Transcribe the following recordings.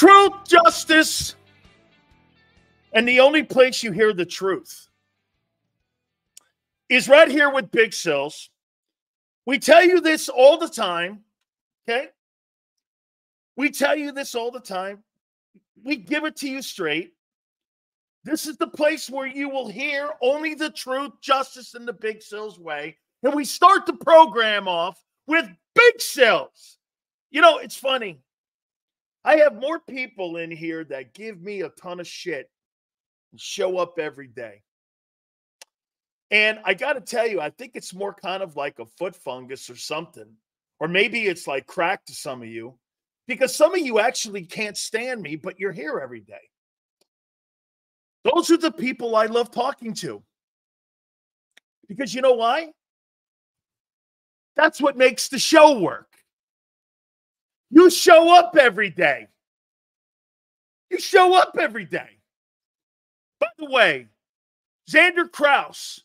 Truth, justice, and the only place you hear the truth is right here with Big Sills. We tell you this all the time, okay? We tell you this all the time. We give it to you straight. This is the place where you will hear only the truth, justice, and the Big Sills way. And we start the program off with Big Sills. You know, it's funny. I have more people in here that give me a ton of shit and show up every day. And I got to tell you, I think it's more kind of like a foot fungus or something. Or maybe it's like crack to some of you because some of you actually can't stand me, but you're here every day. Those are the people I love talking to. Because you know why? That's what makes the show work. You show up every day. You show up every day. By the way, Xander Kraus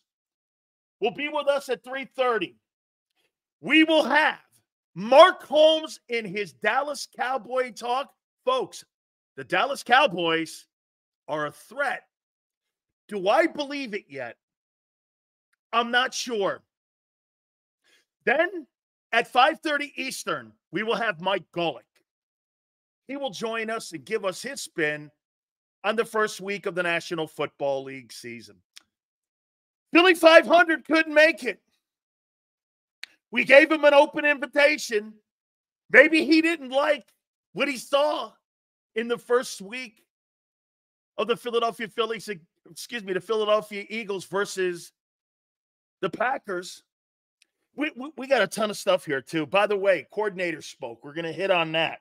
will be with us at 3:30. We will have Mark Holmes in his Dallas Cowboy talk. Folks, the Dallas Cowboys are a threat. Do I believe it yet? I'm not sure. Then at 5:30 Eastern, we will have Mike Golic. He will join us and give us his spin on the first week of the National Football League season. Philly 500 couldn't make it. We gave him an open invitation. Maybe he didn't like what he saw in the first week of the Philadelphia Phillies, excuse me, the Philadelphia Eagles versus the Packers. We, we, we got a ton of stuff here, too. By the way, coordinator spoke. We're going to hit on that.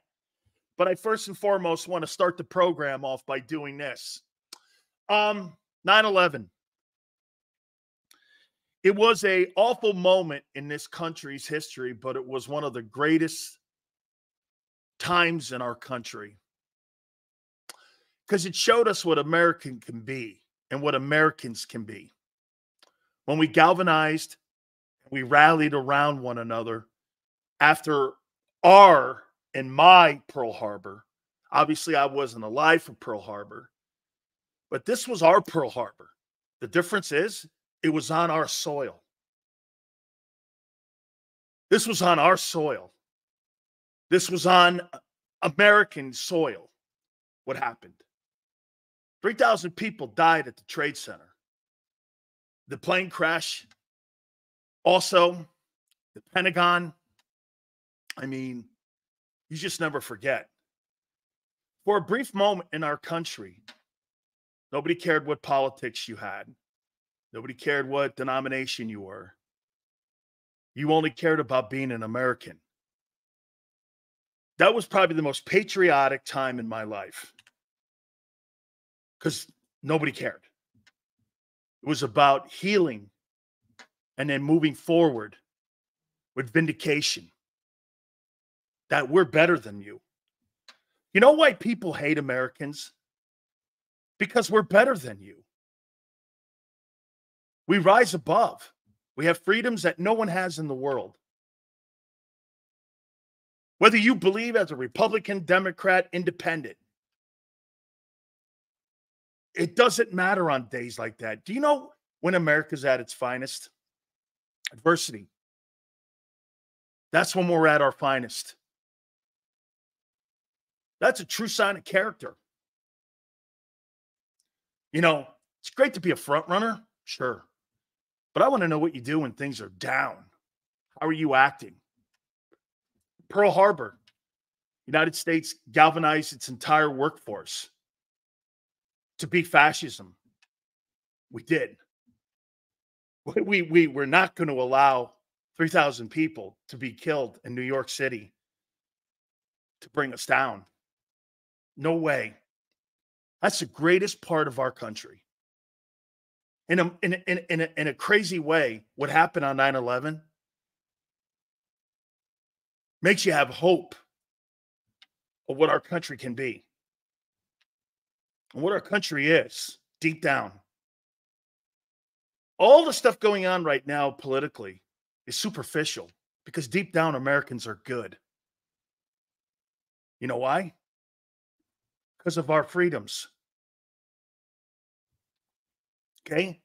But I first and foremost want to start the program off by doing this. Um, 9-11. It was a awful moment in this country's history, but it was one of the greatest times in our country because it showed us what American can be and what Americans can be. When we galvanized, we rallied around one another after our and my Pearl Harbor. Obviously, I wasn't alive for Pearl Harbor, but this was our Pearl Harbor. The difference is it was on our soil. This was on our soil. This was on American soil. What happened? 3,000 people died at the Trade Center. The plane crash, also the Pentagon. I mean, you just never forget. For a brief moment in our country, nobody cared what politics you had, nobody cared what denomination you were. You only cared about being an American. That was probably the most patriotic time in my life because nobody cared. It was about healing and then moving forward with vindication that we're better than you. You know why people hate Americans? Because we're better than you. We rise above. We have freedoms that no one has in the world. Whether you believe as a Republican, Democrat, Independent, it doesn't matter on days like that. Do you know when America's at its finest? Adversity. That's when we're at our finest. That's a true sign of character. You know, it's great to be a front runner, sure. But I want to know what you do when things are down. How are you acting? Pearl Harbor, United States galvanized its entire workforce to beat fascism. We did. We, we were not going to allow 3,000 people to be killed in New York City to bring us down. No way. That's the greatest part of our country. In a, in, in, in, a, in a crazy way, what happened on 9 11 makes you have hope of what our country can be and what our country is deep down. All the stuff going on right now politically is superficial because deep down Americans are good. You know why? because of our freedoms. Okay.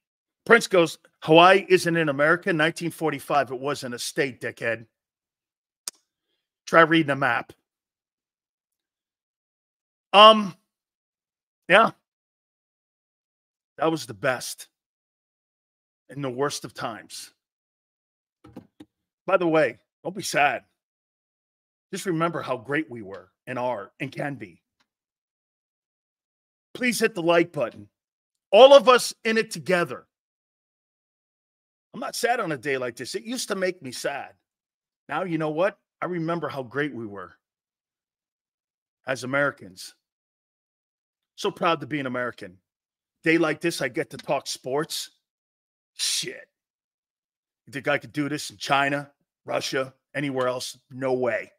Prince goes, Hawaii isn't in America. 1945, it wasn't a state, dickhead. Try reading a map. Um, yeah. That was the best in the worst of times. By the way, don't be sad. Just remember how great we were and are and can be. Please hit the like button. All of us in it together. I'm not sad on a day like this. It used to make me sad. Now, you know what? I remember how great we were as Americans. So proud to be an American. Day like this, I get to talk sports. Shit. You think I could do this in China, Russia, anywhere else? No way.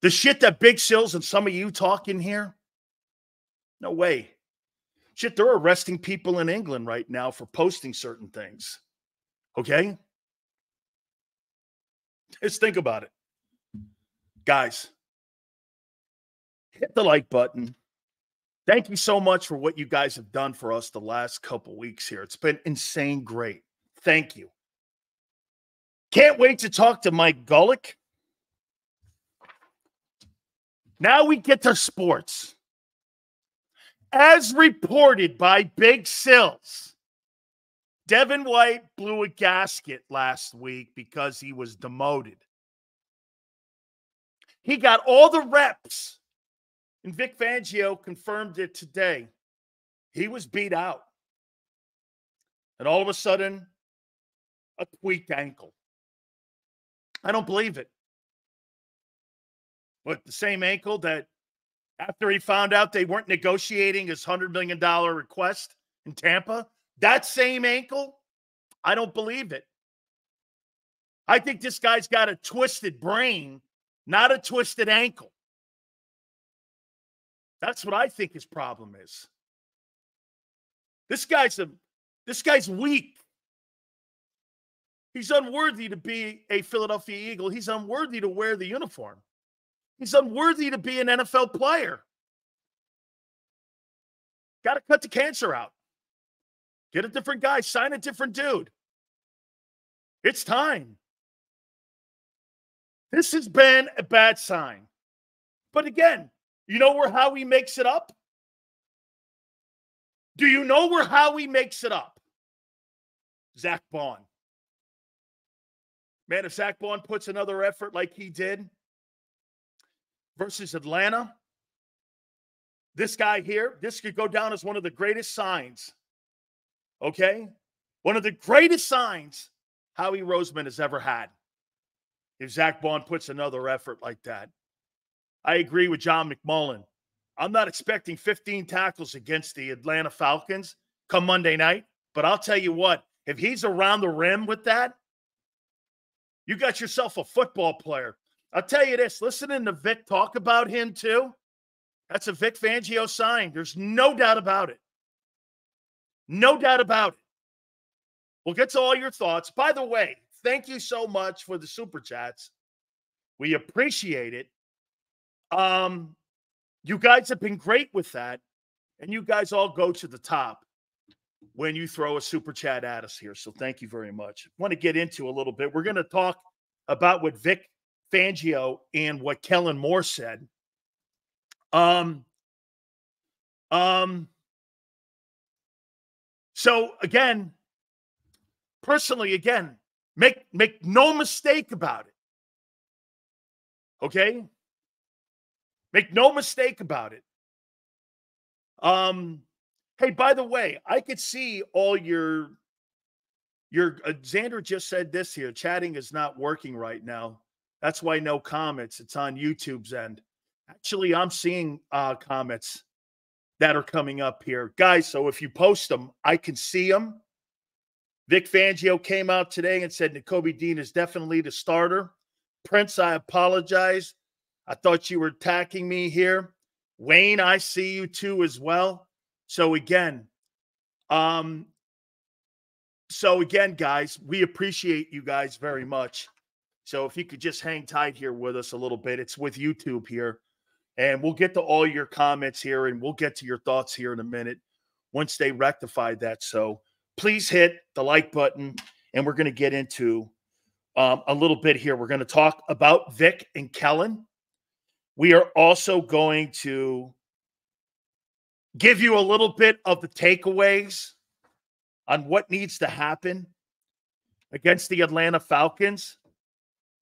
The shit that Big Sills and some of you talk in here? No way. Shit, they're arresting people in England right now for posting certain things. Okay? Just think about it. Guys, hit the like button. Thank you so much for what you guys have done for us the last couple weeks here. It's been insane great. Thank you. Can't wait to talk to Mike Golic. Now we get to sports. As reported by Big Sills, Devin White blew a gasket last week because he was demoted. He got all the reps, and Vic Fangio confirmed it today. He was beat out. And all of a sudden, a tweaked ankle. I don't believe it. But the same ankle that after he found out they weren't negotiating his $100 million request in Tampa, that same ankle, I don't believe it. I think this guy's got a twisted brain, not a twisted ankle. That's what I think his problem is. This guy's a this guy's weak. He's unworthy to be a Philadelphia Eagle. He's unworthy to wear the uniform. He's unworthy to be an NFL player. Got to cut the cancer out. Get a different guy, sign a different dude. It's time. This has been a bad sign. But again, you know where Howie makes it up? Do you know where Howie makes it up? Zack Baun. Man, if Zack Baun puts another effort like he did versus Atlanta, this guy here, this could go down as one of the greatest signs Okay. One of the greatest signs Howie Roseman has ever had. If Zack Baun puts another effort like that, I agree with John McMullen. I'm not expecting 15 tackles against the Atlanta Falcons come Monday night, but I'll tell you what, if he's around the rim with that, you got yourself a football player. I'll tell you this listening to Vic talk about him too, that's a Vic Fangio sign. There's no doubt about it. No doubt about it. We'll get to all your thoughts. By the way, thank you so much for the super chats. We appreciate it. Um, you guys have been great with that, and you guys all go to the top when you throw a super chat at us here. So thank you very much. Want to get into a little bit. We're going to talk about what Vic Fangio and what Kellen Moore said. Um, um, so again, personally, again, make make no mistake about it. Okay? Make no mistake about it. Um, hey, by the way, I could see all your your uh, Xander just said this here. Chatting is not working right now. That's why no comments. It's on YouTube's end. Actually, I'm seeing uh comments that are coming up here. Guys, so if you post them, I can see them. Vic Fangio came out today and said Nakobe Dean is definitely the starter. Prince, I apologize. I thought you were attacking me here. Wayne, I see you too as well. So again, um, so again, guys, we appreciate you guys very much. So if you could just hang tight here with us a little bit, it's with YouTube here And we'll get to all your comments here and we'll get to your thoughts here in a minute once they rectify that. So please hit the like button and we're going to get into um, a little bit here. We're going to talk about Vic and Kellen. We are also going to give you a little bit of the takeaways on what needs to happen against the Atlanta Falcons.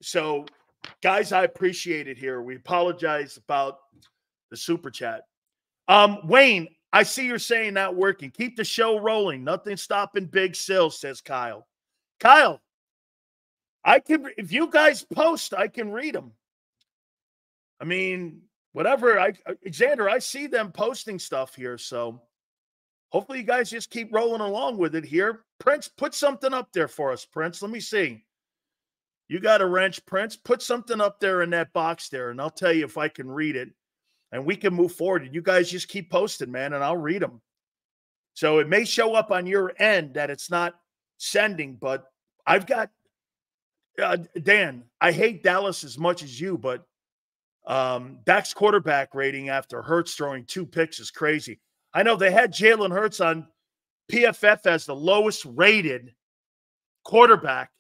So, guys, I appreciate it here. We apologize about the super chat. Um, Wayne, I see you're saying not working. Keep the show rolling. Nothing stopping Big Sill, says Kyle. Kyle, I can if you guys post, I can read them. I mean, whatever. I uh, Xander, I see them posting stuff here, so hopefully you guys just keep rolling along with it here. Prince, put something up there for us, Prince. Let me see. You got a wrench, Prince. Put something up there in that box there, and I'll tell you if I can read it, and we can move forward. And you guys just keep posting, man, and I'll read them. So it may show up on your end that it's not sending, but I've got uh, Dan. I hate Dallas as much as you, but um, Dak's quarterback rating after Hurts throwing two picks is crazy. I know they had Jalen Hurts on PFF as the lowest rated quarterback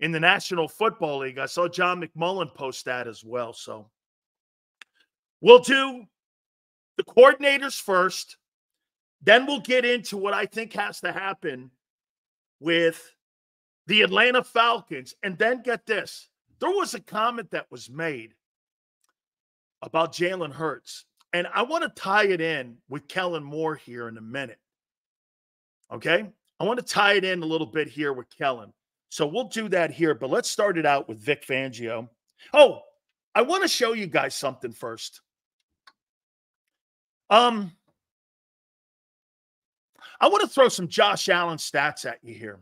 in the National Football League. I saw John McMullen post that as well. So we'll do the coordinators first. Then we'll get into what I think has to happen with the Atlanta Falcons. And then get this there was a comment that was made about Jalen Hurts. And I want to tie it in with Kellen Moore here in a minute. Okay. I want to tie it in a little bit here with Kellen. So we'll do that here, but let's start it out with Vic Fangio. Oh, I want to show you guys something first. Um, I want to throw some Josh Allen stats at you here.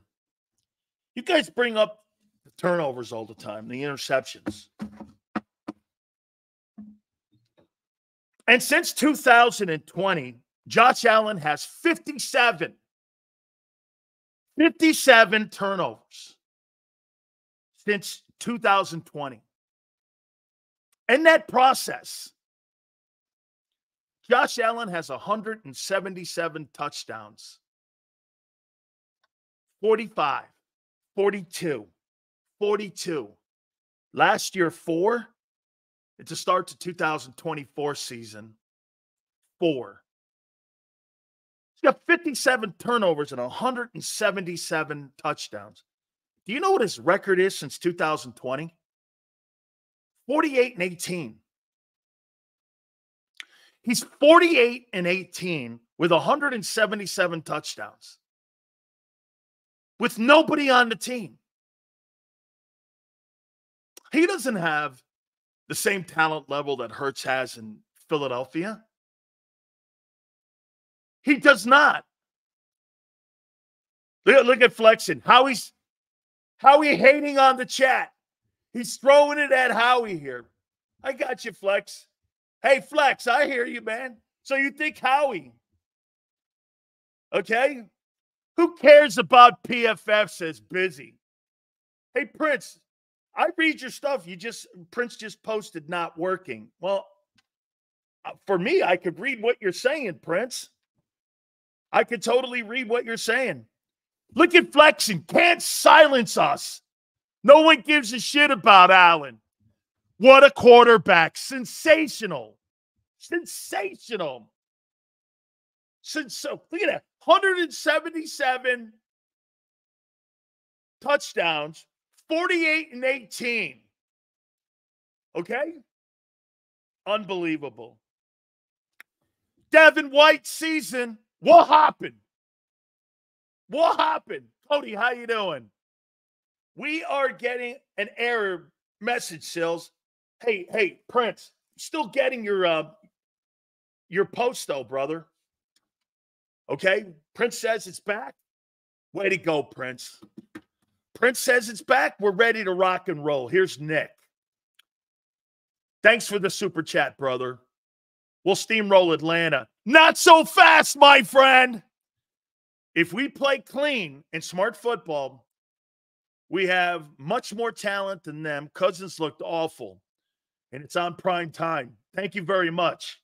You guys bring up the turnovers all the time, the interceptions. And since 2020, Josh Allen has 57, 57 turnovers since 2020. In that process, Josh Allen has 177 touchdowns, 45, 42, 42. Last year, four. It's a start to 2024 season. Four. He's got 57 turnovers and 177 touchdowns. Do you know what his record is since 2020? 48 and 18. He's 48 and 18 with 177 touchdowns with nobody on the team. He doesn't have the same talent level that Hurts has in Philadelphia? He does not. Look, look at Flexen. Howie's Howie hating on the chat. He's throwing it at Howie here. I got you, Flex. Hey, Flex, I hear you, man. So you think Howie? Okay. Who cares about PFF says busy? Hey, Prince, I read your stuff. You just Prince just posted not working. Well, uh, for me, I could read what you're saying, Prince. I could totally read what you're saying. Look at flexing. Can't silence us. No one gives a shit about Allen. What a quarterback. Sensational. Sensational. Since so look at that. 177 touchdowns 48 and 18. Okay? Unbelievable. Devin White season. What happened? What happened? Cody, how you doing? We are getting an error message, Sills. Hey, hey, Prince, still getting your uh your post though, brother. Okay? Prince says it's back. Way to go, Prince. Prince says it's back. We're ready to rock and roll. Here's Nick. Thanks for the super chat, brother. We'll steamroll Atlanta. Not so fast, my friend. If we play clean and smart football, we have much more talent than them. Cousins looked awful. and it's on prime time. Thank you very much.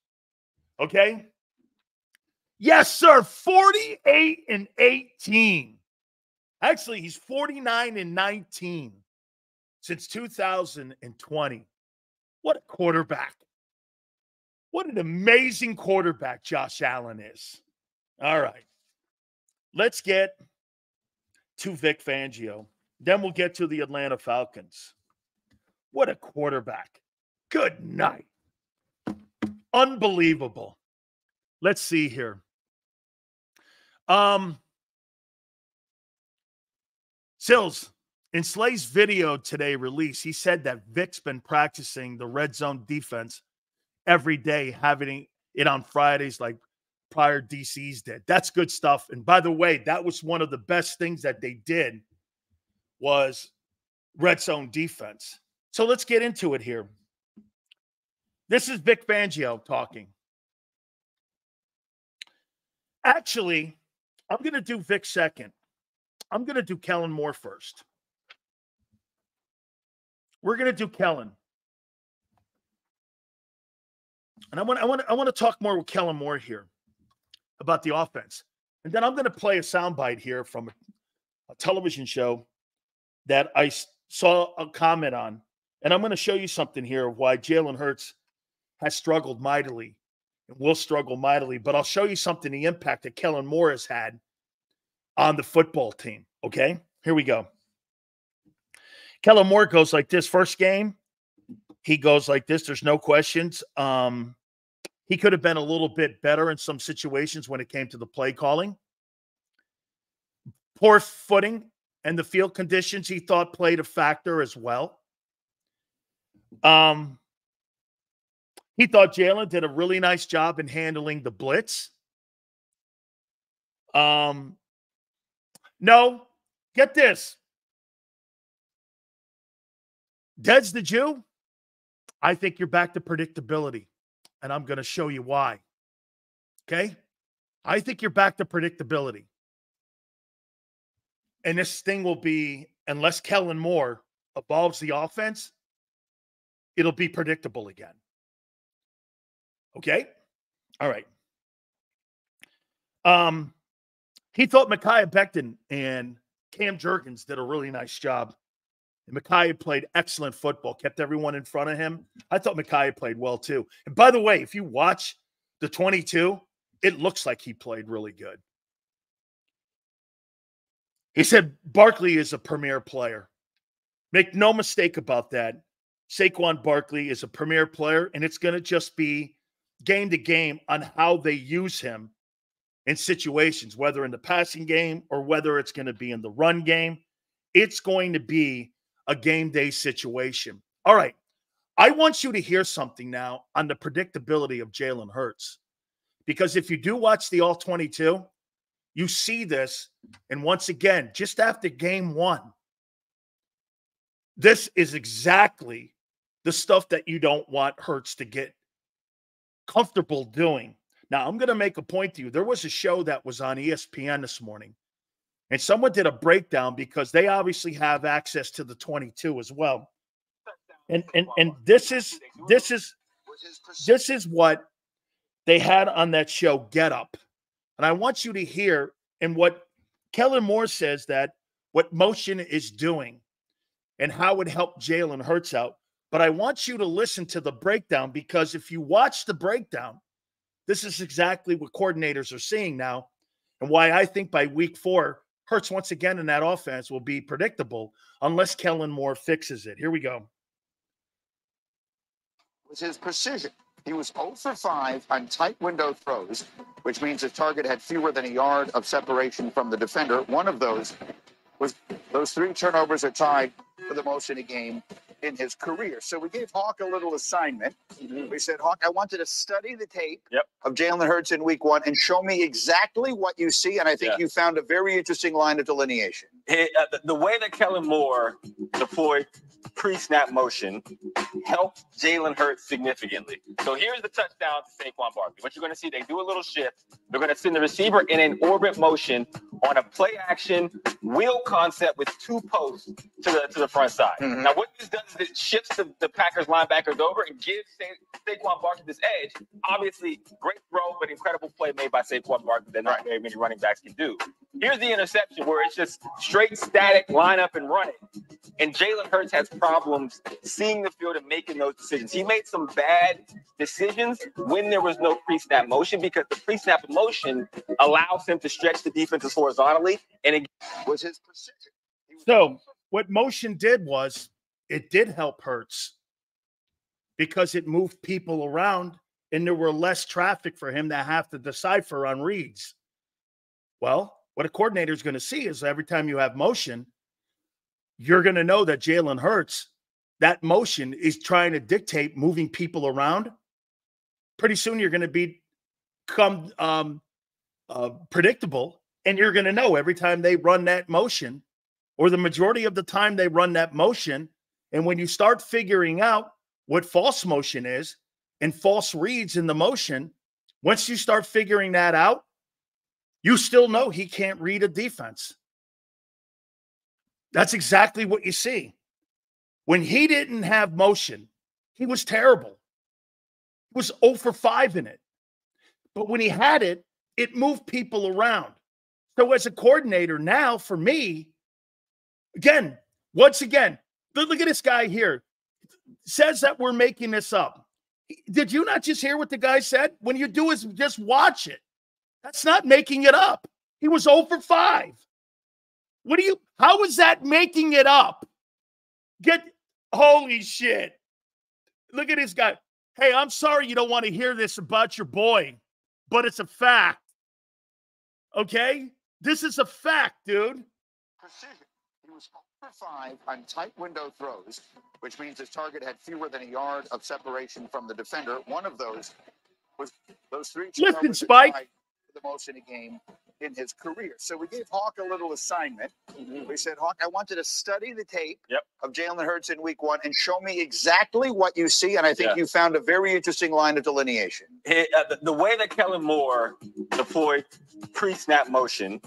Okay. Yes, sir. 48 and 18. Actually, he's 49 and 19 since 2020. What a quarterback. What an amazing quarterback Josh Allen is. All right. Let's get to Vic Fangio. Then we'll get to the Atlanta Falcons. What a quarterback. Good night. Unbelievable. Let's see here. Um Sills, in Slay's video today release, he said that Vic's been practicing the red zone defense every day, having it on Fridays like prior DCs did. That's good stuff. And by the way, that was one of the best things that they did was red zone defense. So let's get into it here. This is Vic Fangio talking. Actually, I'm going to do Vic second. I'm going to do Kellen Moore first. We're going to do Kellen. And I want, I want, I want to talk more with Kellen Moore here about the offense. And then I'm going to play a soundbite here from a, television show that I saw a comment on. And I'm going to show you something here of why Jalen Hurts has struggled mightily and will struggle mightily. But I'll show you something the impact that Kellen Moore has had on the football team. Okay, here we go. Kellen Moore goes like this first game. He goes like this. There's no questions. Um, he could have been a little bit better in some situations when it came to the play calling. Poor footing and the field conditions he thought played a factor as well. Um, he thought Jalen did a really nice job in handling the blitz. Um, no, get this. Ded's the Jew. I think you're back to predictability, and I'm going to show you why. Okay? I think you're back to predictability. And this thing will be, unless Kellen Moore evolves the offense, it'll be predictable again. Okay. All right. Um, he thought Mekhi Becton and Cam Jurgens did a really nice job. And Mekhi played excellent football, kept everyone in front of him. I thought Mekhi played well too. And by the way, if you watch the 22, it looks like he played really good. He said Barkley is a premier player. Make no mistake about that. Saquon Barkley is a premier player, and it's going to just be game to game on how they use him in situations, whether in the passing game or whether it's going to be in the run game. It's going to be a game day situation. All right. I want you to hear something now on the predictability of Jalen Hurts. Because if you do watch the All 22, you see this. And once again, just after game one, this is exactly the stuff that you don't want Hurts to get comfortable doing. Now, I'm going to make a point to you. There was a show that was on ESPN this morning, and someone did a breakdown because they obviously have access to the 22 as well. And and and this is this is this is what they had on that show Get Up. And I want you to hear and what Kellen Moore says that what motion is doing and how it helped Jalen Hurts out. But I want you to listen to the breakdown because if you watch the breakdown, this is exactly what coordinators are seeing now, and why I think by week four, Hurts once again in that offense will be predictable unless Kellen Moore fixes it. Here we go. Was his precision. He was 0 for 5 on tight window throws, which means the target had fewer than a yard of separation from the defender. One of those was those three turnovers are tied for the most in a game in his career. So we gave Hawk a little assignment. Mm-hmm. We said, Hawk, I want you to study the tape yep. of Jalen Hurts in week one and show me exactly what you see. And I think yeah. you found a very interesting line of delineation. It, uh, the, the, way that Kellen Moore deployed pre-snap motion helped Jalen Hurts significantly. So here's the touchdown to Saquon Barkley. What you're going to see, they do a little shift. They're going to send the receiver in an orbit motion on a play action wheel concept with two posts to the to the front side. Mhm. Now, what this does is it shifts the, the Packers linebackers over and gives Sa- Saquon Barkley this edge. Obviously, great throw, but incredible play made by Saquon Barkley that not Right. very many running backs can do. Here's the interception where it's just straight static line up and running. And Jalen Hurts has problems seeing the field and making those decisions. He made some bad decisions when there was no pre-snap motion because the pre-snap motion allows him to stretch the defenses horizontally and it Was his precision. So what motion did was it did help Hurts because it moved people around and there were less traffic for him to have to decipher on reads. Well, what a coordinator is going to see is every time you have motion, you're going to know that Jalen Hurts, that motion is trying to dictate moving people around. Pretty soon you're going to be come um, uh, predictable, and you're going to know every time they run that motion or the majority of the time they run that motion. And when you start figuring out what false motion is and false reads in the motion, once you start figuring that out, you still know he can't read a defense. That's exactly what you see. When he didn't have motion, he was terrible. He was 0 for 5 in it. But when he had it, it moved people around. So as a coordinator now, for me, again, once again, look at this guy here. Says that we're making this up. Did you not just hear what the guy said? When you do is just watch it. That's not making it up. He was 0 for 5. What do you how is that making it up? Get holy shit. Look at this guy. Hey, I'm sorry you don't want to hear this about your boy, but it's a fact. Okay? This is a fact, dude. precision. He was 0 for 5 on tight window throws, which means his target had fewer than a yard of separation from the defender. One of those was those three Listen, Spike. The most in a game in his career. So we gave Hawk a little assignment. We said, Hawk, I want you to study the tape Yep. of Jalen Hurts in week one and show me exactly what you see. And I think Yeah. you found a very interesting line of delineation. It, uh, the, the way that Kellen Moore deployed pre-snap motion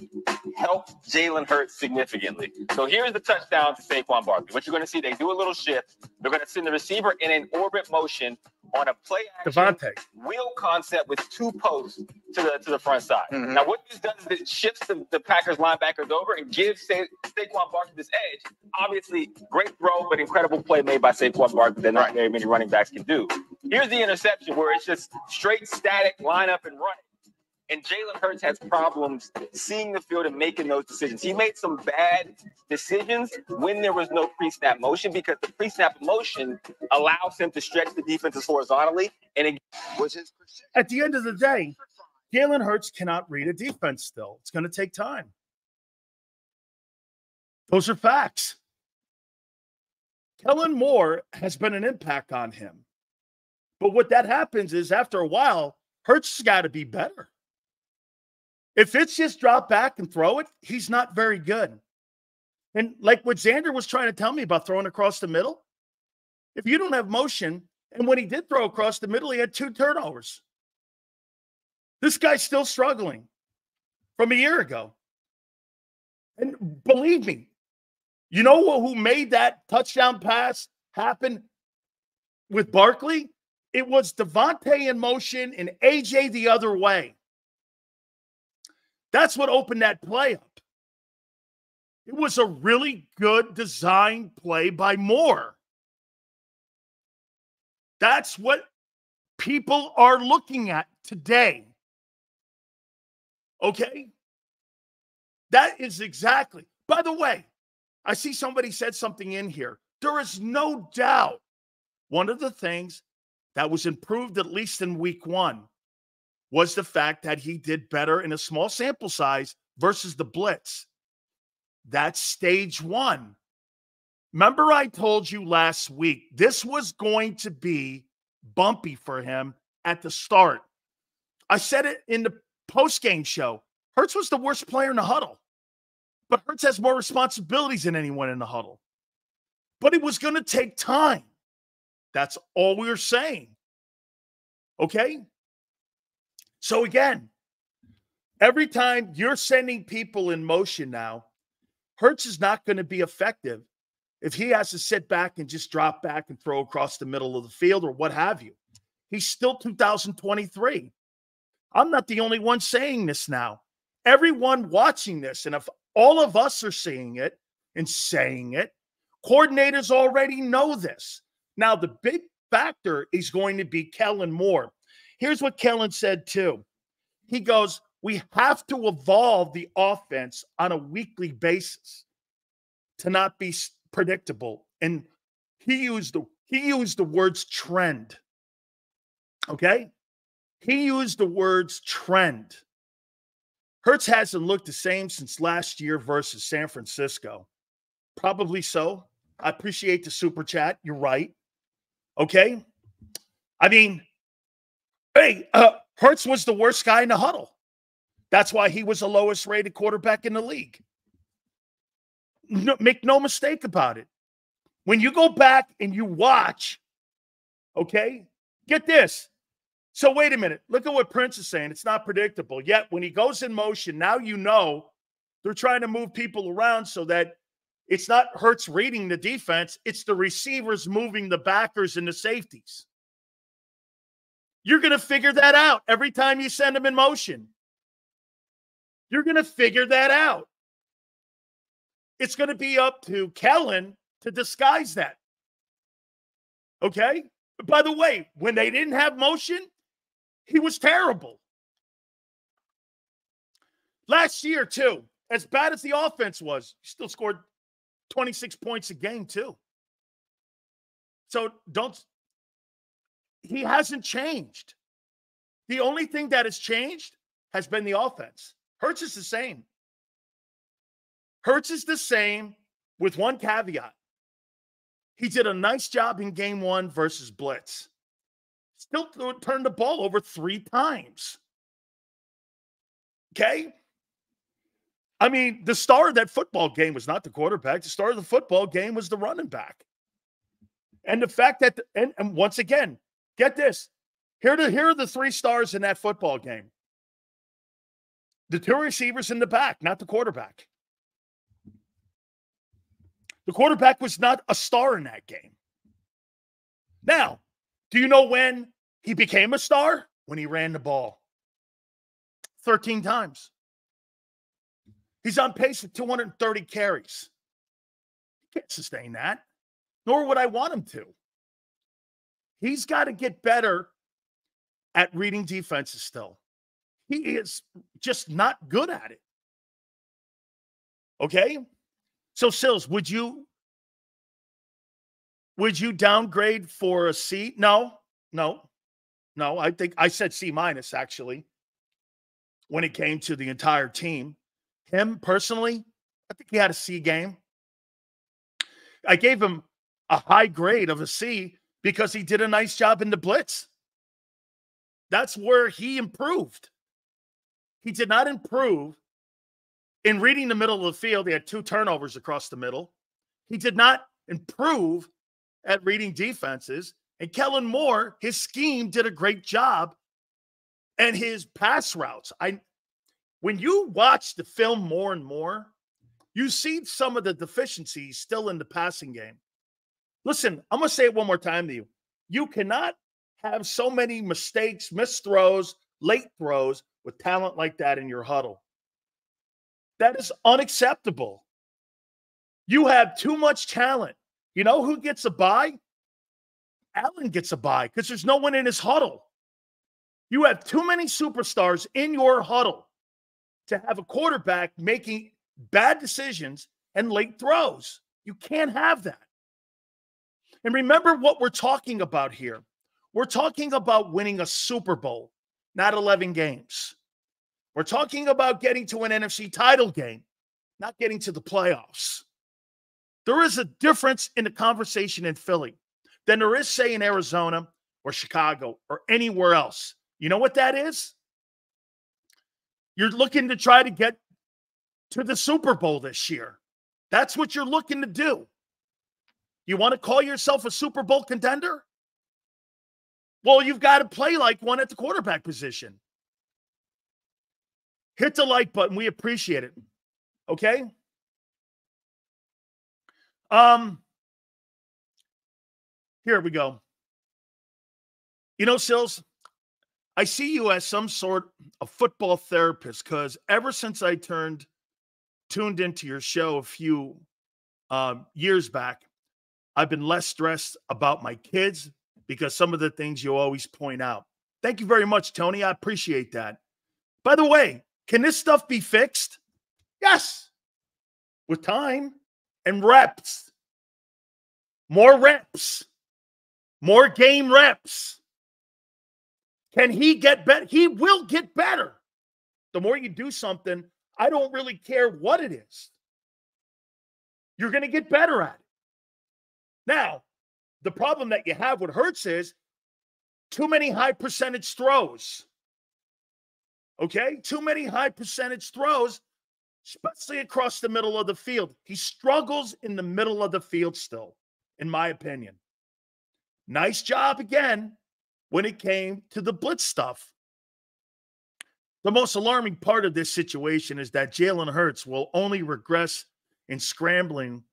helped Jalen Hurts significantly. So here's the touchdown to Saquon Barkley. What you're going to see, they do a little shift. They're going to send the receiver in an orbit motion on a play action DeVonta. wheel concept with two posts to the to the front side. Mhm. Now, what this does is it shifts the, the Packers linebackers over and gives Sa- Saquon Barkley this edge. Obviously, great throw, but incredible play made by Saquon Barkley that not Right. very many running backs can do. Here's the interception where it's just straight static line up and running. And Jalen Hurts has problems seeing the field and making those decisions. He made some bad decisions when there was no pre-snap motion because the pre-snap motion allows him to stretch the defenses horizontally and it Was his. At the end of the day, Jalen Hurts cannot read a defense still. It's going to take time. Those are facts. Kellen Moore has been an impact on him. But what that happens is after a while, Hurts has got to be better. If it's just drop back and throw it, he's not very good. And like what Xander was trying to tell me about throwing across the middle, if you don't have motion, and when he did throw across the middle, he had two turnovers. This guy's still struggling from a year ago. And believe me, you know who made that touchdown pass happen with Barkley? It was DeVonta in motion and AJ the other way. That's what opened that play up. It was a really good design play by Moore. That's what people are looking at today. Okay? That is exactly. By the way, I see somebody said something in here. There is no doubt one of the things that was improved, at least in week one, was the fact that he did better in a small sample size versus the blitz. That's stage one. Remember, I told you last week this was going to be bumpy for him at the start. I said it in the post game show. Hurts was the worst player in the huddle, but Hurts has more responsibilities than anyone in the huddle. But it was going to take time. That's all we were saying. Okay. So again, Every time you're sending people in motion now, Hurts is not going to be effective if he has to sit back and just drop back and throw across the middle of the field or what have you. He's still 2023. I'm not the only one saying this now. Everyone watching this, and if all of us are seeing it and saying it, coordinators already know this. Now, the big factor is going to be Kellen Moore. Here's what Kellen said too. He goes, We have to evolve the offense on a weekly basis to not be predictable. And he used the he used the words trend. Okay? He used the words trend. Hurts hasn't looked the same since last year versus San Francisco. Probably so. I appreciate the super chat. You're right. Okay. I mean, hey, uh, Hurts was the worst guy in the huddle. That's why he was the lowest rated quarterback in the league. No, make no mistake about it. When you go back and you watch, okay, get this. So wait a minute. Look at what Prince is saying. It's not predictable. Yet when he goes in motion, now you know they're trying to move people around so that it's not Hurts reading the defense, it's the receivers moving the backers and the safeties. You're going to figure that out every time you send them in motion. You're going to figure that out. It's going to be up to Kellen to disguise that. Okay? By the way, when they didn't have motion, he was terrible. Last year, too, as bad as the offense was, he still scored 26 points a game, too. So don't, he hasn't changed. The only thing that has changed has been the offense. Hurts is the same. Hurts is the same with one caveat. He did a nice job in game one versus Blitz. Still turned the ball over three times. Okay. I mean, the star of that football game was not the quarterback. The star of the football game was the running back. And the fact that, and, and once again, get this. Here, to, here are the three stars in that football game the two receivers in the back, not the quarterback. The quarterback was not a star in that game. Now, do you know when he became a star? When he ran the ball 13 times. He's on pace for 230 carries. He can't sustain that, nor would I want him to. He's got to get better at reading defenses still. He is just not good at it. Okay? So Sills, would you would you downgrade for a C? No, no, no. I think I said C minus actually when it came to the entire team. Him personally, I think he had a C game. I gave him a high grade of a C because he did a nice job in the blitz. That's where he improved. He did not improve in reading the middle of the field. He had two turnovers across the middle. He did not improve at reading defenses. And Kellen Moore, his scheme did a great job. And his pass routes. I when you watch the film more and more, you see some of the deficiencies still in the passing game. Listen, I'm going to say it one more time to you. You cannot have so many mistakes, missed throws, late throws with talent like that in your huddle. That is unacceptable. You have too much talent. You know who gets a buy? Allen gets a buy because there's no one in his huddle. You have too many superstars in your huddle to have a quarterback making bad decisions and late throws. You can't have that. And remember what we're talking about here. We're talking about winning a Super Bowl, not 11 games. We're talking about getting to an NFC title game, not getting to the playoffs. There is a difference in the conversation in Philly than there is, say, in Arizona or Chicago or anywhere else. You know what that is? You're looking to try to get to the Super Bowl this year. That's what you're looking to do. You want to call yourself a Super Bowl contender? Well, you've got to play like one at the quarterback position. hit the like button. We appreciate it. Okay. Um, here we go. You know, Sills, I see you as some sort of football therapist because ever since I turned tuned into your show a few um, years back, I've been less stressed about my kids because some of the things you always point out. Thank you very much, Tony. I appreciate that. By the way, can this stuff be fixed? Yes, with time and reps. More reps, more game reps. Can he get better? He will get better. The more you do something, I don't really care what it is. You're going to get better at it. Now, the problem that you have with Hurts is too many high percentage throws. Okay? Too many high percentage throws, especially across the middle of the field. He struggles in the middle of the field still, in my opinion. Nice job again when it came to the blitz stuff. The most alarming part of this situation is that Jalen Hurts will only regress in scrambling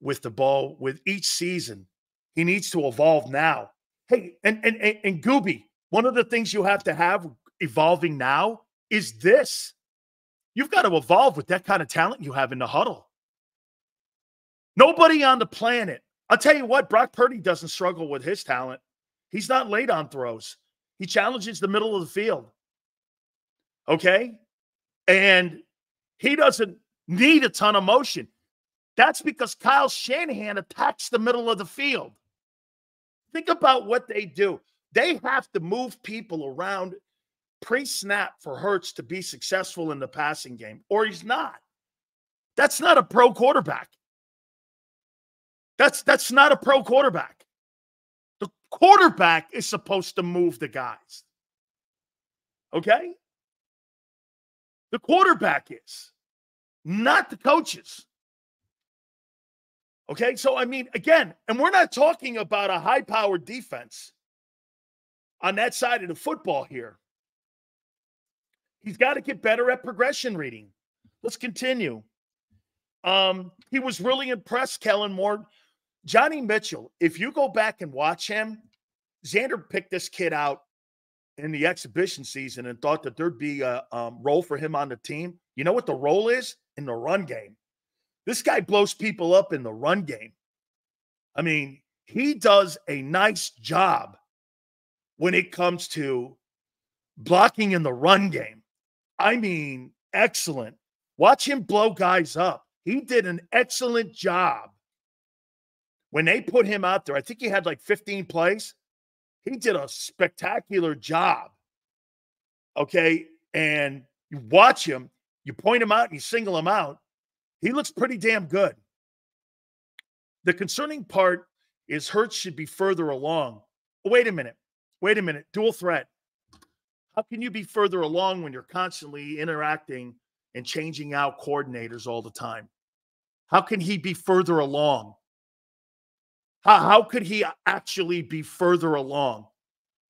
with the ball with each season. He needs to evolve now. Hey, and and and, and Gooby, one of the things you have to have evolving now is this. You've got to evolve with that kind of talent you have in the huddle. Nobody on the planet. I'll tell you what, Brock Purdy doesn't struggle with his talent. He's not late on throws. He challenges the middle of the field. Okay? And he doesn't need a ton of motion. That's because Kyle Shanahan attacks the middle of the field. Think about what they do. They have to move people around pre snap for Hurts to be successful in the passing game, or he's not. That's not a pro quarterback. That's that's not a pro quarterback. The quarterback is supposed to move the guys. Okay? The quarterback is, not the coaches. Okay. So, I mean, again, and we're not talking about a high powered defense on that side of the football here. He's got to get better at progression reading. Let's continue. Um, he was really impressed, Kellen Moore. Johnny Mitchell, if you go back and watch him, Xander picked this kid out in the exhibition season and thought that there'd be a um, role for him on the team. You know what the role is in the run game? This guy blows people up in the run game. I mean, he does a nice job when it comes to blocking in the run game. I mean, excellent. Watch him blow guys up. He did an excellent job. When they put him out there, I think he had like 15 plays. He did a spectacular job. Okay. And you watch him, you point him out and you single him out. He looks pretty damn good. The concerning part is Hurts should be further along. Wait a minute. Wait a minute. Dual threat. How can you be further along when you're constantly interacting and changing out coordinators all the time? How can he be further along? How, how could he actually be further along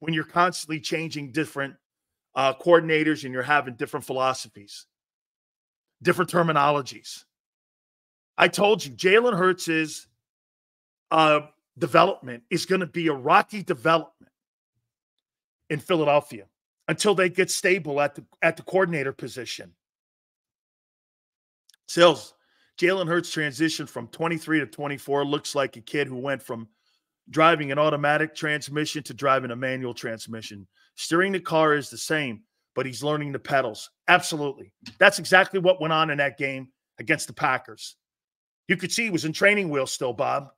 when you're constantly changing different uh, coordinators and you're having different philosophies, different terminologies? I told you, Jalen Hurts' uh, development is going to be a rocky development in Philadelphia until they get stable at the at the coordinator position. Sills, Jalen Hurts transition from 23 to 24 looks like a kid who went from driving an automatic transmission to driving a manual transmission. Steering the car is the same, but he's learning the pedals. Absolutely. That's exactly what went on in that game against the Packers. You could see he was in training wheels still, Bob.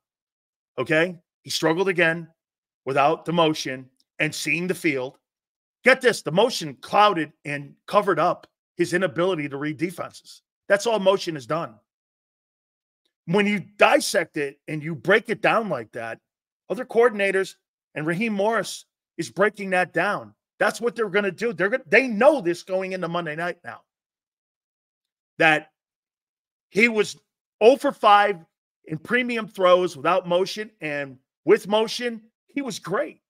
Okay. He struggled again without the motion and seeing the field. Get this the motion clouded and covered up his inability to read defenses. That's all motion has done. When you dissect it and you break it down like that, other coordinators and Raheem Morris is breaking that down. That's what they're going to do. They're going they know this going into Monday night now. That he was 0 for 5 in premium throws without motion and with motion, he was great.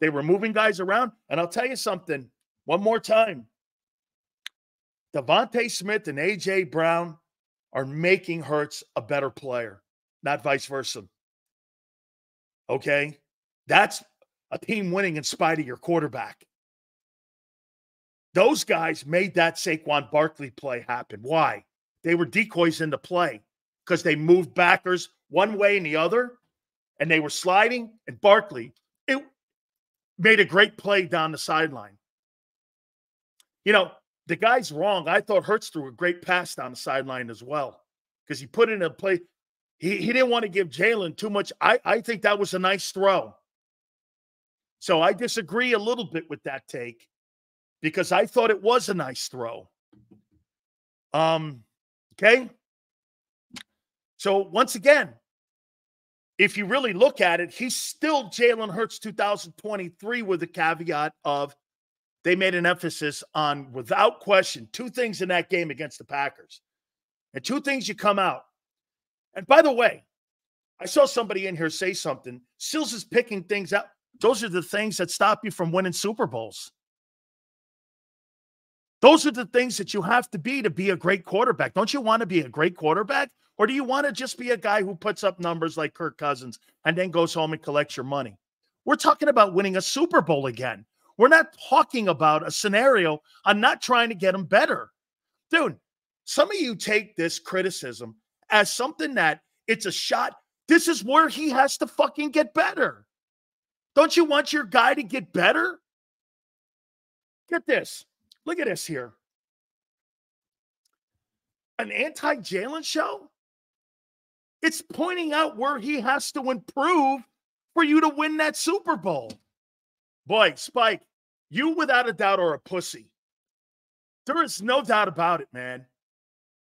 They were moving guys around. And I'll tell you something one more time. DeVonta Smith and AJ Brown are making Hurts a better player, not vice versa. Okay. That's a team winning in spite of your quarterback. Those guys made that Saquon Barkley play happen. Why? They were decoys into play because they moved backers one way and the other, and they were sliding. And Barkley, it made a great play down the sideline. You know, the guy's wrong. I thought Hurts threw a great pass down the sideline as well because he put in a play. He, he didn't want to give Jalen too much. I, I think that was a nice throw. So I disagree a little bit with that take because I thought it was a nice throw. Um, okay. So once again, if you really look at it, he's still Jalen Hurts 2023 with the caveat of they made an emphasis on, without question, two things in that game against the Packers. And two things you come out. And by the way, I saw somebody in here say something. Sills is picking things out. Those are the things that stop you from winning Super Bowls. Those are the things that you have to be to be a great quarterback. Don't you want to be a great quarterback? Or do you want to just be a guy who puts up numbers like Kirk Cousins and then goes home and collects your money? We're talking about winning a Super Bowl again. We're not talking about a scenario. I'm not trying to get him better. Dude, some of you take this criticism as something that it's a shot. This is where he has to fucking get better. Don't you want your guy to get better? Get this. Look at this here. An anti Jalen show? It's pointing out where he has to improve for you to win that Super Bowl. Boy, Spike, you without a doubt are a pussy. There is no doubt about it, man.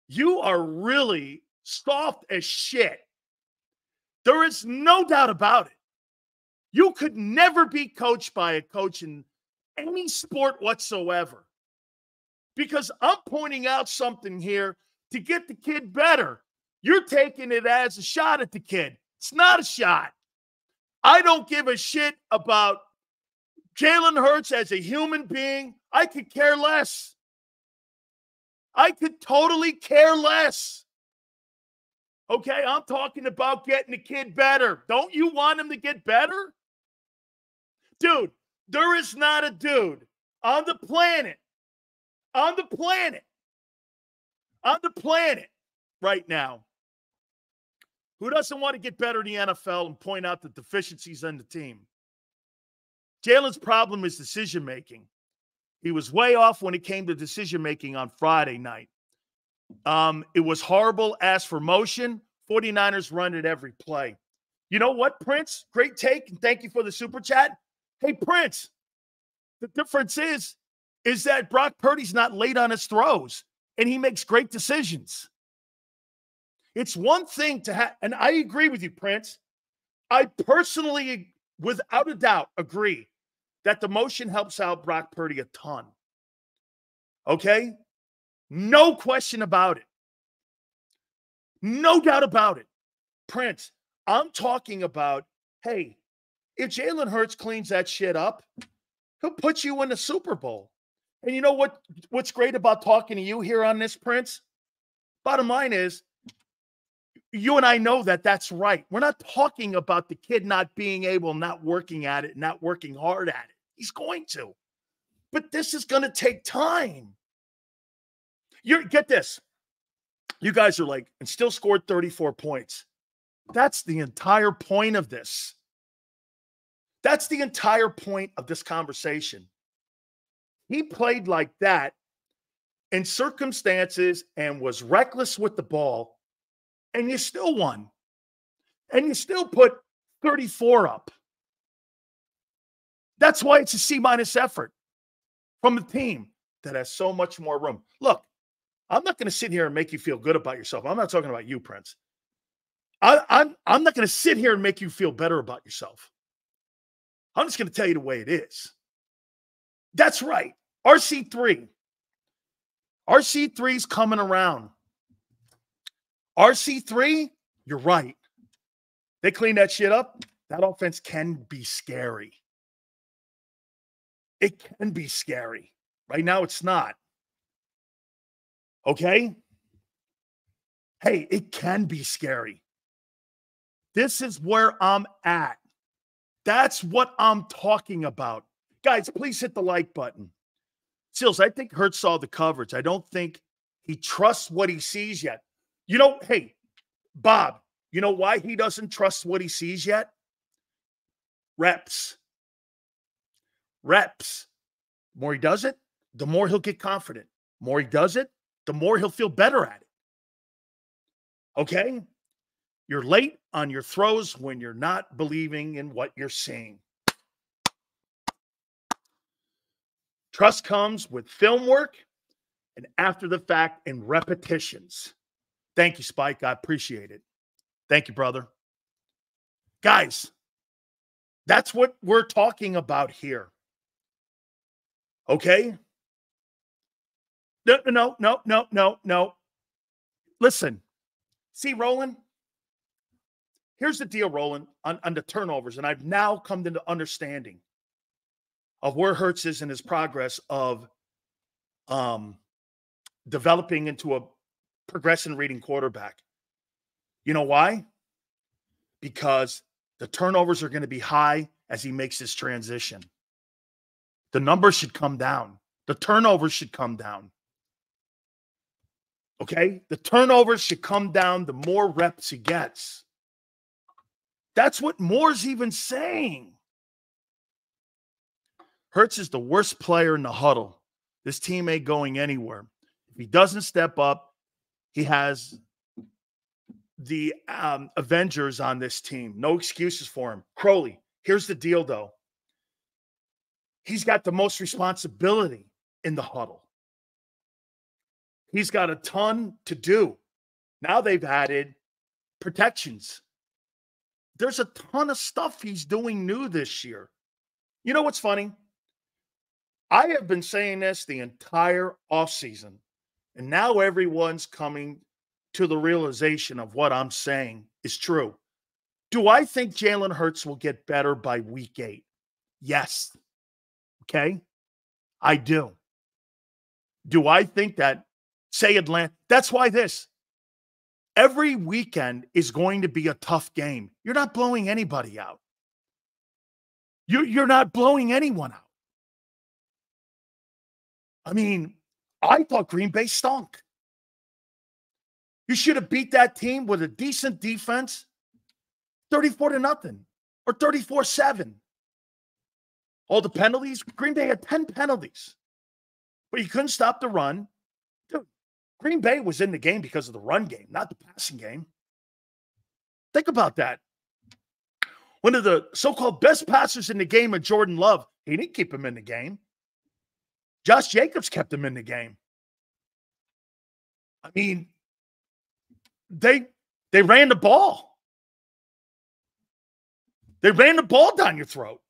You are really soft as shit. There is no doubt about it. You could never be coached by a coach in any sport whatsoever. Because I'm pointing out something here to get the kid better. You're taking it as a shot at the kid. It's not a shot. I don't give a shit about Jalen Hurts as a human being. I could care less. I could totally care less. Okay, I'm talking about getting the kid better. Don't you want him to get better? Dude, there is not a dude on the planet, on the planet, on the planet right now who doesn't want to get better in the NFL and point out the deficiencies in the team. Jalen's problem is decision making. He was way off when it came to decision making on Friday night. Um, it was horrible. As for motion, 49ers run it every play. You know what, Prince? Great take. And thank you for the super chat. Hey, Prince, the difference is, is that Brock Purdy's not late on his throws and he makes great decisions. It's one thing to have, and I agree with you, Prince. I personally, without a doubt, agree that the motion helps out Brock Purdy a ton. Okay? No question about it. No doubt about it. Prince, I'm talking about hey, if Jalen Hurts cleans that shit up, he'll put you in the Super Bowl. And you know what? What's great about talking to you here on this, Prince? Bottom line is, you and I know that that's right. We're not talking about the kid not being able, not working at it, not working hard at it. He's going to. But this is going to take time. You get this. You guys are like, and still scored 34 points. That's the entire point of this. That's the entire point of this conversation. He played like that in circumstances and was reckless with the ball and you still won. And you still put 34 up. That's why it's a C minus effort from a team that has so much more room. Look, I'm not going to sit here and make you feel good about yourself. I'm not talking about you, Prince. I, I'm I'm not going to sit here and make you feel better about yourself. I'm just going to tell you the way it is. That's right. RC3. RC3's coming around. RC3, you're right. They clean that shit up. That offense can be scary. It can be scary. Right now, it's not. Okay? Hey, it can be scary. This is where I'm at. That's what I'm talking about. Guys, please hit the like button. Seals, I think Hurts saw the coverage. I don't think he trusts what he sees yet. You know, hey, Bob, you know why he doesn't trust what he sees yet? Reps. Reps. The more he does it, the more he'll get confident. The more he does it, the more he'll feel better at it. Okay? You're late on your throws when you're not believing in what you're seeing. Trust comes with film work and after the fact and repetitions. Thank you, Spike. I appreciate it. Thank you, brother. Guys, that's what we're talking about here. Okay? No, no, no, no, no, no. Listen, see, Roland, here's the deal, Roland, on, on the turnovers. And I've now come into understanding of where Hurts is in his progress of um, developing into a progression reading quarterback. You know why? Because the turnovers are going to be high as he makes his transition. The numbers should come down. The turnovers should come down. Okay? The turnovers should come down the more reps he gets. That's what Moore's even saying. Hurts is the worst player in the huddle. This team ain't going anywhere. If he doesn't step up, he has the um, Avengers on this team. No excuses for him. Crowley, here's the deal though. He's got the most responsibility in the huddle. He's got a ton to do. Now they've added protections. There's a ton of stuff he's doing new this year. You know what's funny? I have been saying this the entire offseason, and now everyone's coming to the realization of what I'm saying is true. Do I think Jalen Hurts will get better by week eight? Yes. Okay. I do. Do I think that, say, Atlanta? That's why this every weekend is going to be a tough game. You're not blowing anybody out. You're, you're not blowing anyone out. I mean, I thought Green Bay stunk. You should have beat that team with a decent defense 34 to nothing or 34 7. All the penalties, Green Bay had 10 penalties, but you couldn't stop the run. Dude, Green Bay was in the game because of the run game, not the passing game. Think about that. One of the so called best passers in the game of Jordan Love, he didn't keep him in the game. Josh Jacobs kept him in the game. I mean, they they ran the ball. They ran the ball down your throat,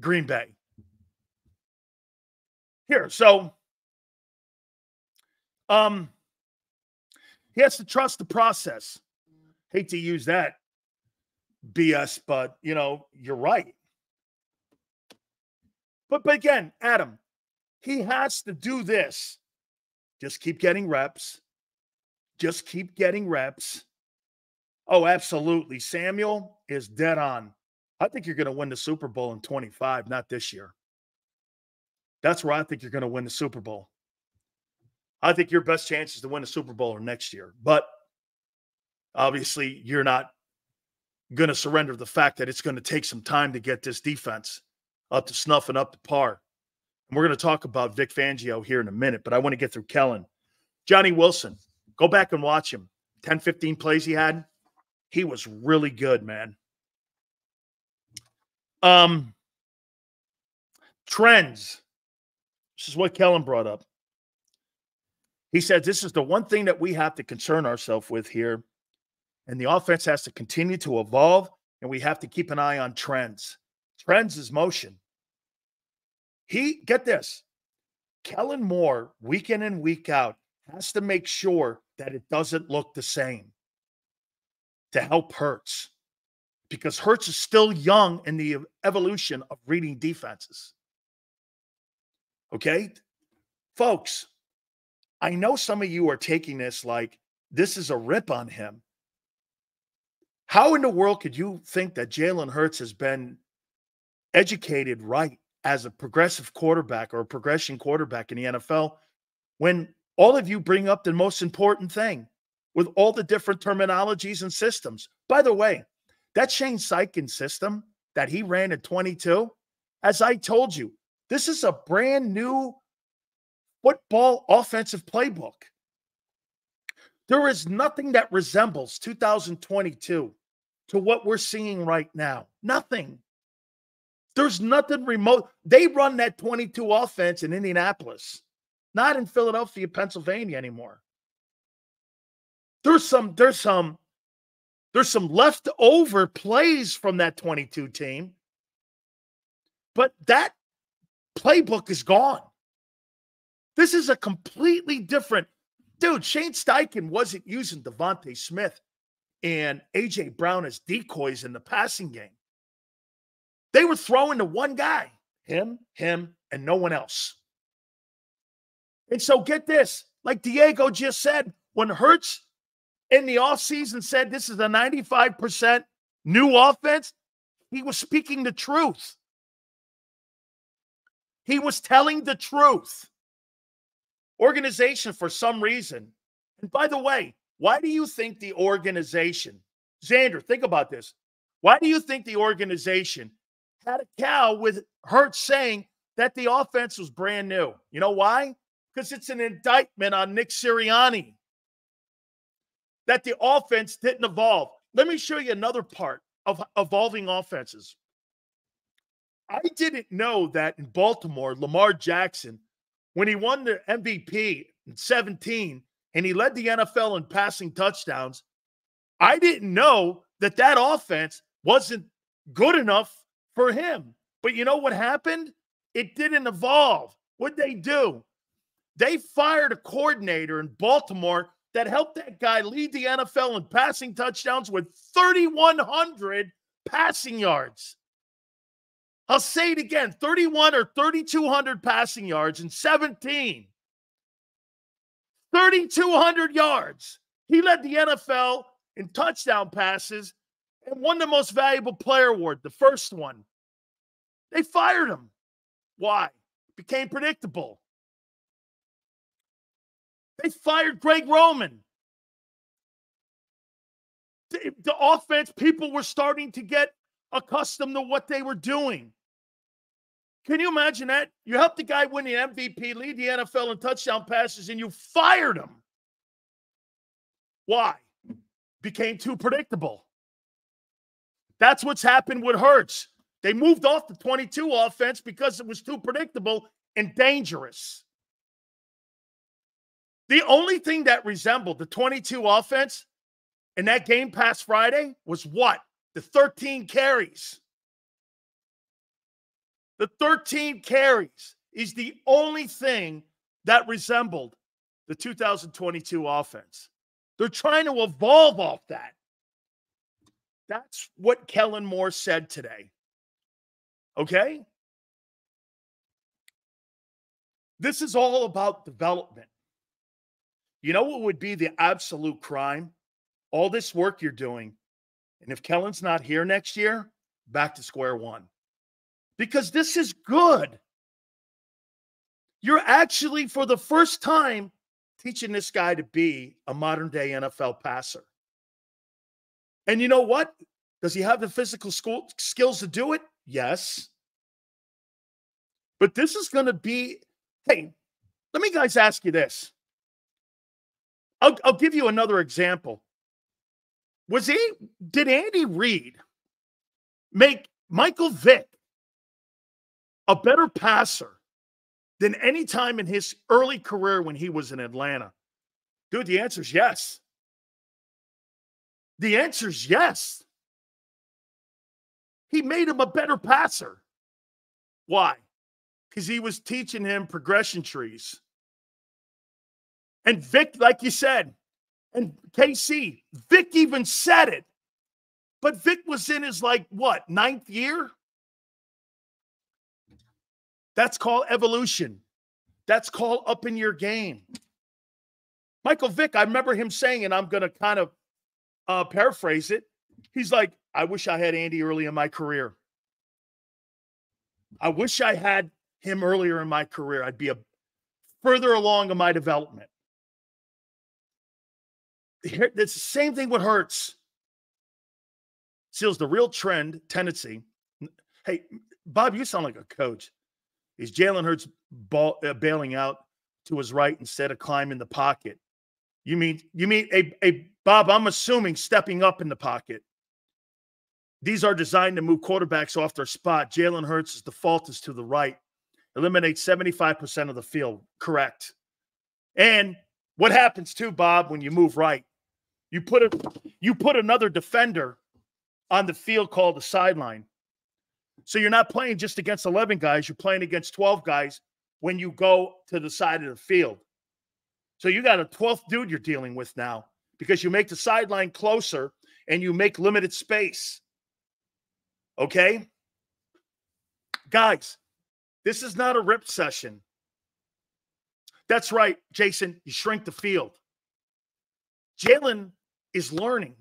Green Bay. Here, so um he has to trust the process. Hate to use that BS, but you know, you're right. But but again, Adam, he has to do this. Just keep getting reps. Just keep getting reps. Oh, absolutely. Samuel is dead on. I think you're going to win the Super Bowl in 25, not this year. That's where I think you're going to win the Super Bowl. I think your best chances to win a Super Bowl are next year. But obviously, you're not going to surrender the fact that it's going to take some time to get this defense up to snuff and up to par. And we're going to talk about Vic Fangio here in a minute, but I want to get through Kellen. Johnny Wilson, go back and watch him. 10, 15 plays he had. He was really good, man. Um, trends. This is what Kellen brought up. He said, This is the one thing that we have to concern ourselves with here. And the offense has to continue to evolve, and we have to keep an eye on trends. Trends is motion. He, get this, Kellen Moore, week in and week out, has to make sure that it doesn't look the same to help Hurts because Hurts is still young in the evolution of reading defenses. Okay? Folks, I know some of you are taking this like this is a rip on him. How in the world could you think that Jalen Hurts has been educated right as a progressive quarterback or a progression quarterback in the NFL when all of you bring up the most important thing with all the different terminologies and systems? By the way, that Shane Steichen system that he ran at 22, as I told you, this is a brand new football offensive playbook. There is nothing that resembles 2022 to what we're seeing right now. Nothing. There's nothing remote. They run that 22 offense in Indianapolis, not in Philadelphia, Pennsylvania anymore. There's some, there's some, there's some leftover plays from that 22 team, but that playbook is gone. This is a completely different dude. Shane Steichen wasn't using DeVonta Smith and AJ Brown as decoys in the passing game. They were throwing to one guy, him, him, and no one else. And so get this, like Diego just said, when Hurts in the offseason said this is a 95% new offense, he was speaking the truth. He was telling the truth. Organization, for some reason, and by the way, why do you think the organization, Xander, think about this. Why do you think the organization had a cow with Hurts saying that the offense was brand new? You know why? Because it's an indictment on Nick Sirianni that the offense didn't evolve. Let me show you another part of evolving offenses. I didn't know that in Baltimore, Lamar Jackson, when he won the MVP in 17 and he led the NFL in passing touchdowns, I didn't know that that offense wasn't good enough for him. But you know what happened? It didn't evolve. What'd they do? They fired a coordinator in Baltimore that helped that guy lead the NFL in passing touchdowns with 3,100 passing yards. I'll say it again 31 or 3,200 passing yards in 17. 3,200 yards. He led the NFL in touchdown passes and won the most valuable player award, the first one. They fired him. Why? Became predictable. They fired Greg Roman. The, the offense, people were starting to get accustomed to what they were doing. Can you imagine that? You helped the guy win the MVP, lead the NFL in touchdown passes, and you fired him. Why? Became too predictable. That's what's happened with Hurts. They moved off the 22 offense because it was too predictable and dangerous. The only thing that resembled the 22 offense in that game past Friday was what? The 13 carries. The 13 carries is the only thing that resembled the 2022 offense. They're trying to evolve off that. That's what Kellen Moore said today. Okay? This is all about development. You know what would be the absolute crime? All this work you're doing. And if Kellen's not here next year, back to square one. Because this is good. You're actually, for the first time, teaching this guy to be a modern day NFL passer. And you know what? Does he have the physical school skills to do it? Yes. But this is going to be, hey, let me guys ask you this. I'll, I'll give you another example. Was he, did Andy Reid make Michael Vick a better passer than any time in his early career when he was in Atlanta? Dude, the answer is yes. The answer is yes. He made him a better passer. Why? Because he was teaching him progression trees. And Vick, like you said, and KC, Vick even said it. But Vick was in his like what, ninth year? That's called evolution. That's called up in your game. Michael Vick, I remember him saying, and I'm going to kind of uh, paraphrase it. He's like, I wish I had Andy early in my career. I wish I had him earlier in my career. I'd be a further along in my development. The same thing with Hurts. Seals the real trend tendency. Hey, Bob, you sound like a coach. Is Jalen Hurts ball, uh, bailing out to his right instead of climbing the pocket? You mean you mean a, a Bob? I'm assuming stepping up in the pocket. These are designed to move quarterbacks off their spot. Jalen Hurts' default is to the right. Eliminate 75% of the field. Correct. And what happens too, Bob, when you move right? You put a you put another defender on the field called the sideline. So you're not playing just against 11 guys, you're playing against 12 guys when you go to the side of the field. So you got a 12th dude you're dealing with now because you make the sideline closer and you make limited space. Okay? Guys, this is not a rip session. That's right, Jason. You shrink the field. Jalen is learning,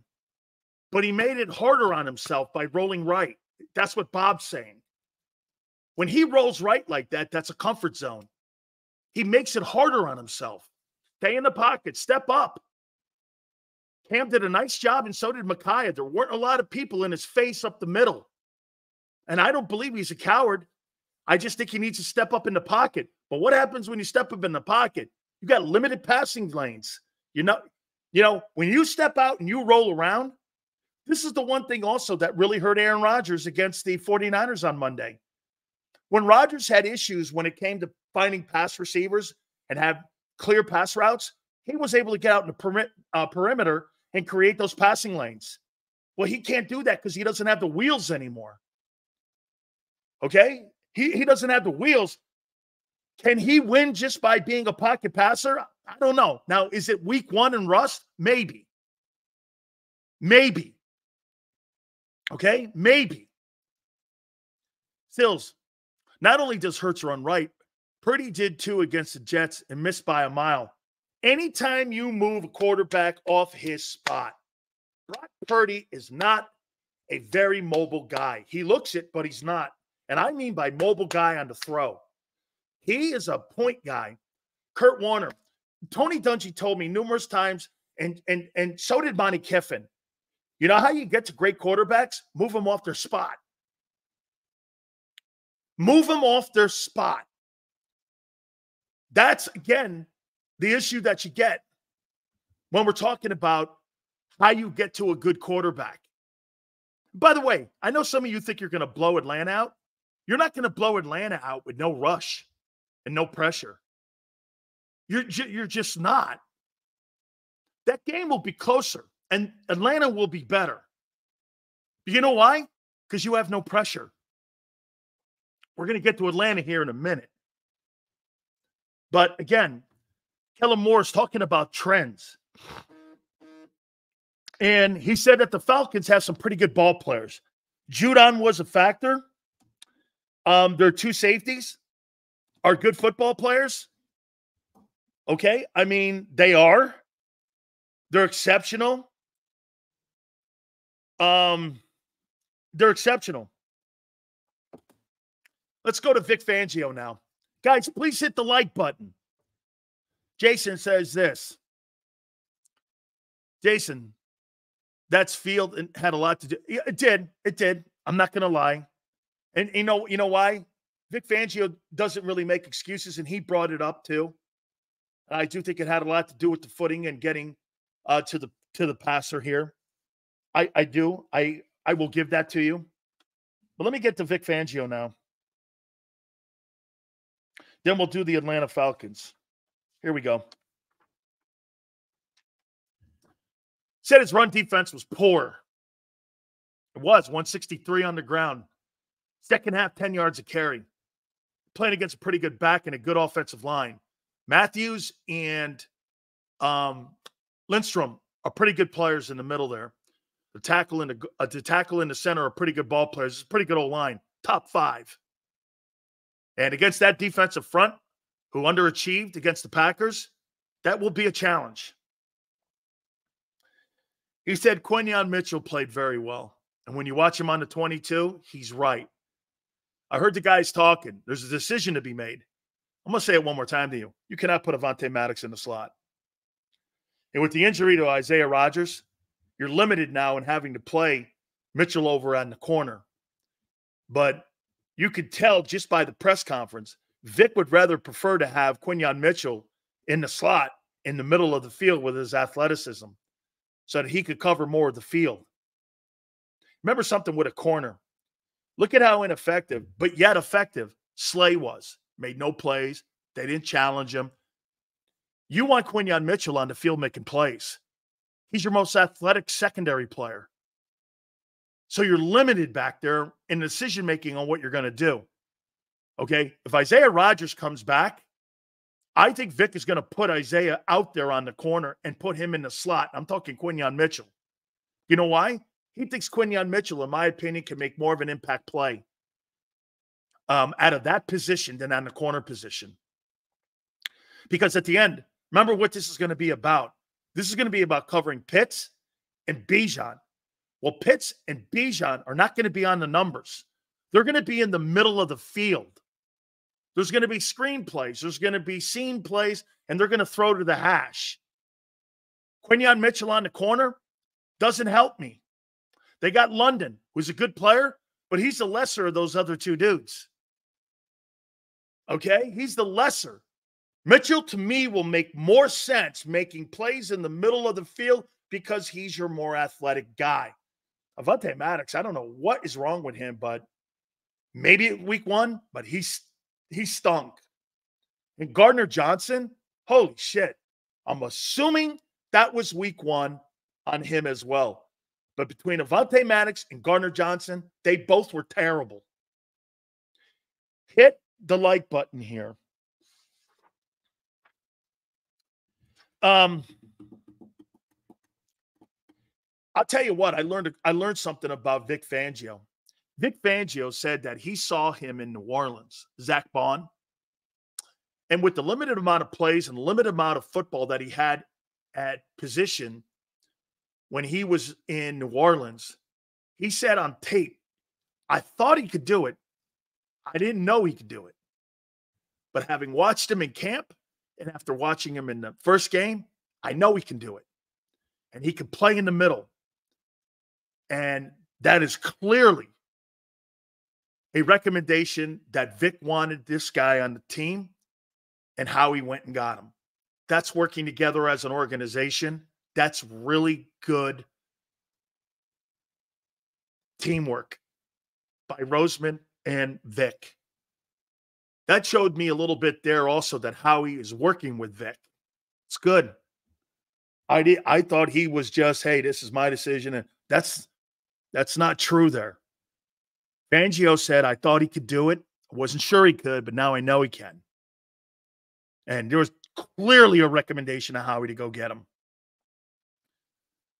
but he made it harder on himself by rolling right. That's what Bob's saying. When he rolls right like that, that's a comfort zone. He makes it harder on himself. Stay in the pocket, step up. Cam did a nice job, and so did Mekhi. There weren't a lot of people in his face up the middle. And I don't believe he's a coward. I just think he needs to step up in the pocket. But what happens when you step up in the pocket? You got limited passing lanes. You're not, you know, when you step out and you roll around, this is the one thing also that really hurt Aaron Rodgers against the 49ers on Monday. When Rodgers had issues when it came to finding pass receivers and have clear pass routes, he was able to get out in the uh, perimeter and create those passing lanes. Well, he can't do that because he doesn't have the wheels anymore. Okay? He, he doesn't have the wheels. Can he win just by being a pocket passer? I don't know. Now, is it week one in rust? Maybe. Maybe. Okay? Maybe. Stills, not only does Hurts run right, Purdy did too against the Jets and missed by a mile. Anytime you move a quarterback off his spot, Brock Purdy is not a very mobile guy. He looks it, but he's not. And I mean by mobile guy on the throw. He is a point guy. Kurt Warner, Tony Dungy told me numerous times, and and and so did Monte Kiffin. You know how you get to great quarterbacks? Move them off their spot. Move them off their spot. That's again the issue that you get when we're talking about how you get to a good quarterback. By the way, I know some of you think you're going to blow Atlanta out. You're not going to blow Atlanta out with no rush and no pressure. You're, you're just not. That game will be closer and Atlanta will be better. You know why? Because you have no pressure. We're going to get to Atlanta here in a minute. But again, Kellen Moore is talking about trends. And he said that the Falcons have some pretty good ball players. Judon was a factor. Um, their two safeties are good football players. Okay. I mean, they are. They're exceptional. Um, they're exceptional. Let's go to Vic Fangio now. Guys, please hit the like button. Jason says this. Jason, that's field and had a lot to do. It did. It did. I'm not going to lie. And you know, you know why? Vic Fangio doesn't really make excuses, and he brought it up too. I do think it had a lot to do with the footing and getting uh, to the to the passer here. I I do. I I will give that to you. But let me get to Vic Fangio now. Then we'll do the Atlanta Falcons. Here we go. Said his run defense was poor. It was 163 on the ground. Second half, 10 yards of carry. Playing against a pretty good back and a good offensive line. Matthews and um, Lindstrom are pretty good players in the middle there. The tackle in the, uh, the tackle in the center are pretty good ball players. It's a pretty good old line, top five. And against that defensive front, who underachieved against the Packers, That will be a challenge. He said Quinyon Mitchell played very well. And when you watch him on the 22, he's right. I heard the guys talking. There's a decision to be made. I'm going to say it one more time to you. You cannot put Avonte Maddox in the slot. And with the injury to Isaiah Rodgers, you're limited now in having to play Mitchell over on the corner. But you could tell just by the press conference, Vic would rather prefer to have Quinyon Mitchell in the slot in the middle of the field with his athleticism so that he could cover more of the field. Remember something with a corner. Look at how ineffective, but yet effective Slay was. Made no plays. They didn't challenge him. You want Quinyon Mitchell on the field making plays. He's your most athletic secondary player. So you're limited back there in decision making on what you're going to do. Okay. If Isaiah Rodgers comes back, I think Vic is going to put Isaiah out there on the corner and put him in the slot. I'm talking Quinyon Mitchell. You know why? He thinks Quinyon Mitchell, in my opinion, can make more of an impact play um, out of that position than on the corner position. Because at the end, remember what this is going to be about. This is going to be about covering Pitts and Bijan. Well, Pitts and Bijan are not going to be on the numbers. They're going to be in the middle of the field. There's going to be screen plays. There's going to be scene plays, and they're going to throw to the hash. Quinyon Mitchell on the corner doesn't help me. They got London, who's a good player, but he's the lesser of those other two dudes. Okay? He's the lesser. Mitchell, to me, will make more sense making plays in the middle of the field because he's your more athletic guy. Avonte Maddox, I don't know what is wrong with him, but maybe week one, but he's he stunk. And Gardner Johnson, holy shit. I'm assuming that was week one on him as well. But between Avonte Maddox and Gardner Johnson, they both were terrible. Hit the like button here. Um, I'll tell you what, I learned I learned something about Vic Fangio. Vic Fangio said that he saw him in New Orleans, Zack Baun. And with the limited amount of plays and limited amount of football that he had at position when he was in New Orleans, he said on tape, I thought he could do it. I didn't know he could do it. But having watched him in camp and after watching him in the first game, I know he can do it. And he can play in the middle. And that is clearly a recommendation that Vic wanted this guy on the team and how he went and got him. That's working together as an organization. That's really good teamwork by Roseman and Vic. That showed me a little bit there also that Howie is working with Vic. It's good. I did, I thought he was just, hey, this is my decision. And that's that's not true there. Fangio said, I thought he could do it. I wasn't sure he could, but now I know he can. And there was clearly a recommendation of Howie to go get him.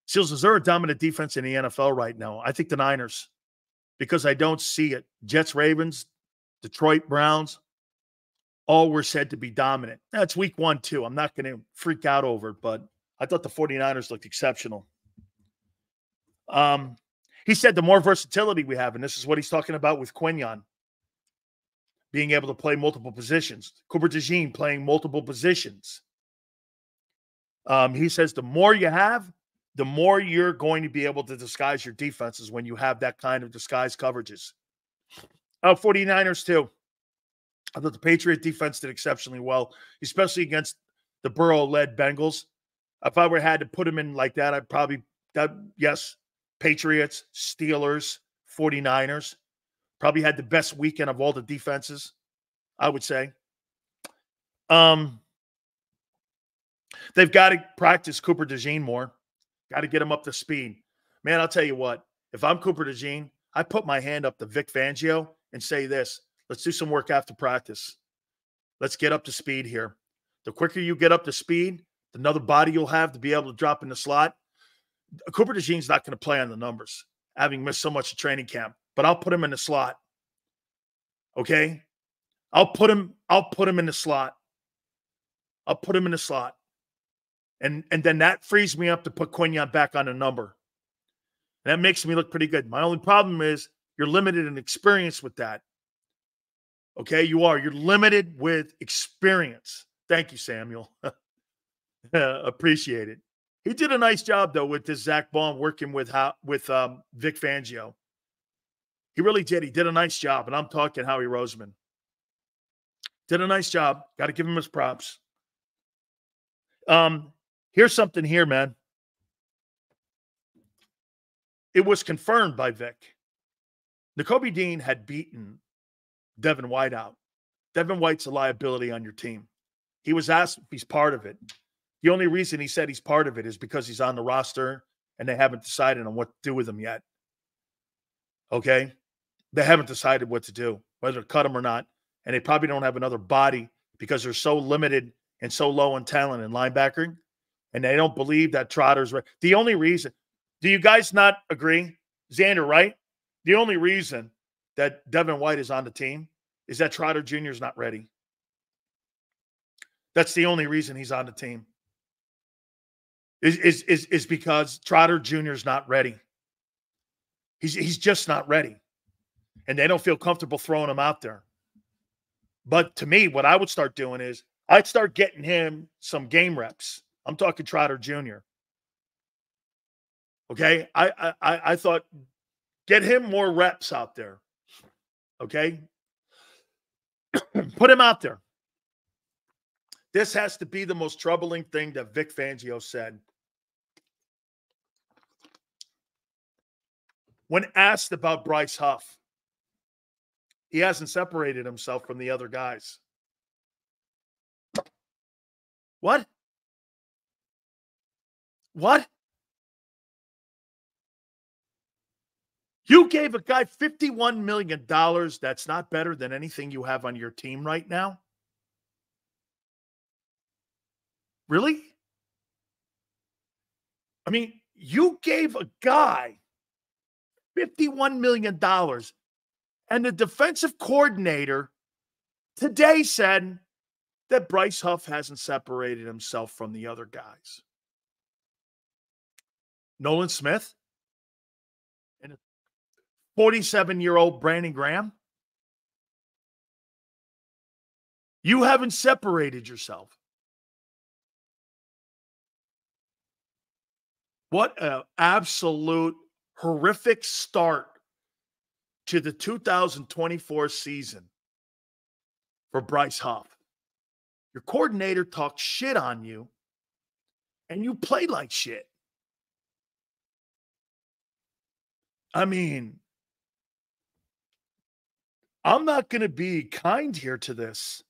Seals, is there a dominant defense in the NFL right now? I think the Niners, because I don't see it. Jets, Ravens, Detroit Browns, all were said to be dominant. That's week one, too. I'm not going to freak out over it, but I thought the 49ers looked exceptional. Um, he said the more versatility we have, and this is what he's talking about with Quinyon, being able to play multiple positions. Cooper DeJean playing multiple positions. Um, he says the more you have, the more you're going to be able to disguise your defenses when you have that kind of disguise coverages. Oh, 49ers too. I thought the Patriot defense did exceptionally well, especially against the Burrow-led Bengals. If I were had to put them in like that, I'd probably that yes, Patriots, Steelers, 49ers. Probably had the best weekend of all the defenses, I would say. Um, they've got to practice Cooper DeJean more. Got to get him up to speed. Man, I'll tell you what, if I'm Cooper DeJean, I put my hand up to Vic Fangio and say this let's do some work after practice. Let's get up to speed here. The quicker you get up to speed, the another body you'll have to be able to drop in the slot. Cooper DeJean's not going to play on the numbers, having missed so much of training camp, but I'll put him in the slot. Okay. I'll put him, I'll put him in the slot. I'll put him in the slot. And and then that frees me up to put Quinyon back on a number. And that makes me look pretty good. My only problem is you're limited in experience with that. Okay, you are. You're limited with experience. Thank you, Samuel. Appreciate it. He did a nice job though with this Zack Baun working with how with um, Vic Fangio. He really did. He did a nice job, and I'm talking Howie Roseman. Did a nice job. Got to give him his props. Um, here's something here, man. It was confirmed by Vic. Nakobe Dean had beaten Devin White out. Devin White's a liability on your team. He was asked if he's part of it. The only reason he said he's part of it is because he's on the roster and they haven't decided on what to do with him yet. Okay. They haven't decided what to do, whether to cut him or not. And they probably don't have another body because they're so limited and so low in talent and linebacker. And they don't believe that Trotter's right. The only reason, do you guys not agree? Xander, right? The only reason that Devin White is on the team is that Trotter Jr. is not ready. That's the only reason he's on the team. Is is is, is because Trotter Jr. is not ready. He's he's just not ready. And they don't feel comfortable throwing him out there. But to me, what I would start doing is I'd start getting him some game reps. I'm talking Trotter Jr. Okay. I I I thought get him more reps out there. Okay. Put him out there. This has to be the most troubling thing that Vic Fangio said. When asked about Bryce Huff, he hasn't separated himself from the other guys. What? What? You gave a guy $51 million. That's not better than anything you have on your team right now. Really? I mean, you gave a guy $51 million, and the defensive coordinator today said that Bryce Huff hasn't separated himself from the other guys. Nolan Smith and 47 year old Brandon Graham. You haven't separated yourself. What an absolute horrific start to the 2024 season for Bryce Huff. Your coordinator talks shit on you, and you play like shit. I mean, I'm not going to be kind here to this.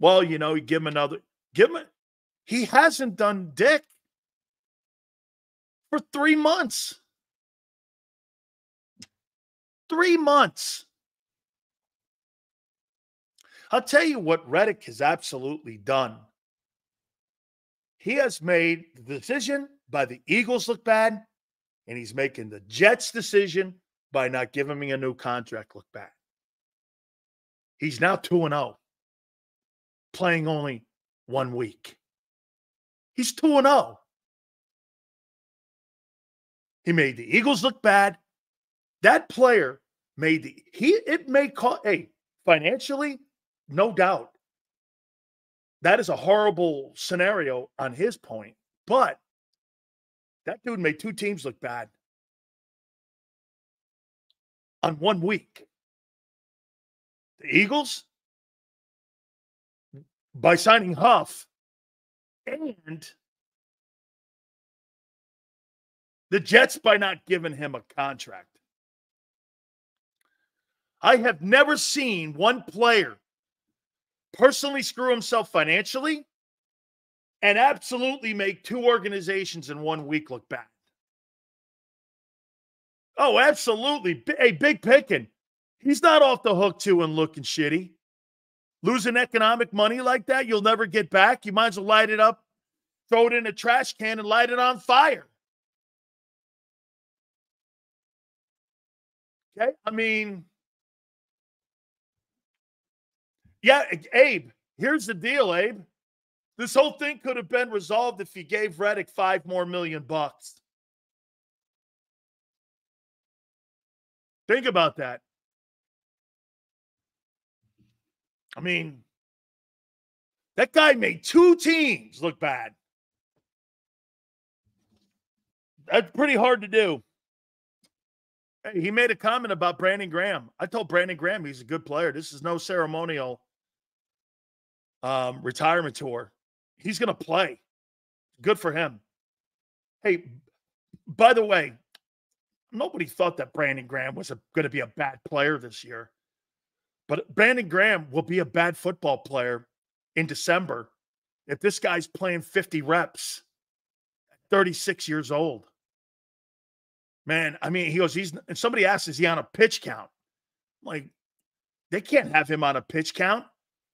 Well, you know, give him another, give him, he hasn't done dick for three months. Three months. I'll tell you what Reddick has absolutely done. He has made the decision by the Eagles look bad, and he's making the Jets' decision by not giving me a new contract look bad. He's now 2 0, playing only one week. He's 2 0. He made the Eagles look bad. That player made the he it may cost hey financially, no doubt. That is a horrible scenario on his point, but that dude made two teams look bad on one week. The Eagles, by signing Huff, and the Jets by not giving him a contract. I have never seen one player personally screw himself financially and absolutely make two organizations in one week look bad. Oh, absolutely. Hey, big picking. He's not off the hook too and looking shitty. Losing economic money like that, you'll never get back. You might as well light it up, throw it in a trash can, and light it on fire. Okay. I mean, yeah, Abe, here's the deal, Abe. This whole thing could have been resolved if you gave Reddick five more million bucks. Think about that. I mean, that guy made two teams look bad. That's pretty hard to do. He made a comment about Brandon Graham. I told Brandon Graham he's a good player. This is no ceremonial um, retirement tour. He's going to play. Good for him. Hey, by the way, nobody thought that Brandon Graham was going to be a bad player this year. But Brandon Graham will be a bad football player in December if this guy's playing 50 reps, at 36 years old. Man, I mean, he goes, he's, and somebody asks, is he on a pitch count? Like, they can't have him on a pitch count.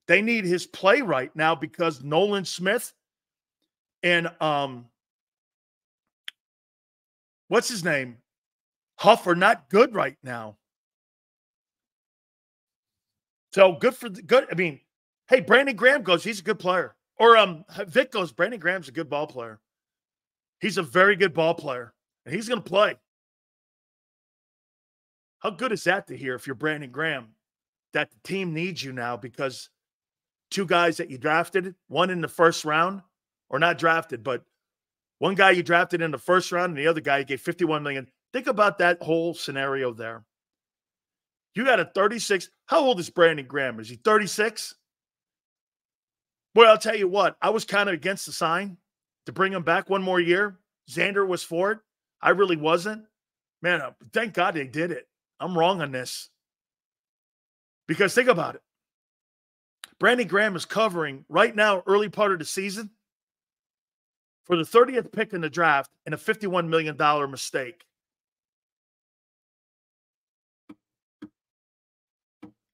They need his play right now because Nolan Smith and, um, what's his name? Huff are not good right now. So good for the good. I mean, hey, Brandon Graham goes, he's a good player. Or um Vic goes, Brandon Graham's a good ball player. He's a very good ball player, and he's gonna play. How good is that to hear if you're Brandon Graham? That the team needs you now because two guys that you drafted, one in the first round, or not drafted, but one guy you drafted in the first round and the other guy you gave 51 million. Think about that whole scenario there. You got a 36. How old is Brandon Graham? Is he 36? Boy, I'll tell you what, I was kind of against the sign to bring him back one more year. Xander was for it. I really wasn't. Man, uh, thank God they did it. I'm wrong on this. Because think about it. Brandon Graham is covering right now, early part of the season, for the 30th pick in the draft and a $51 million mistake.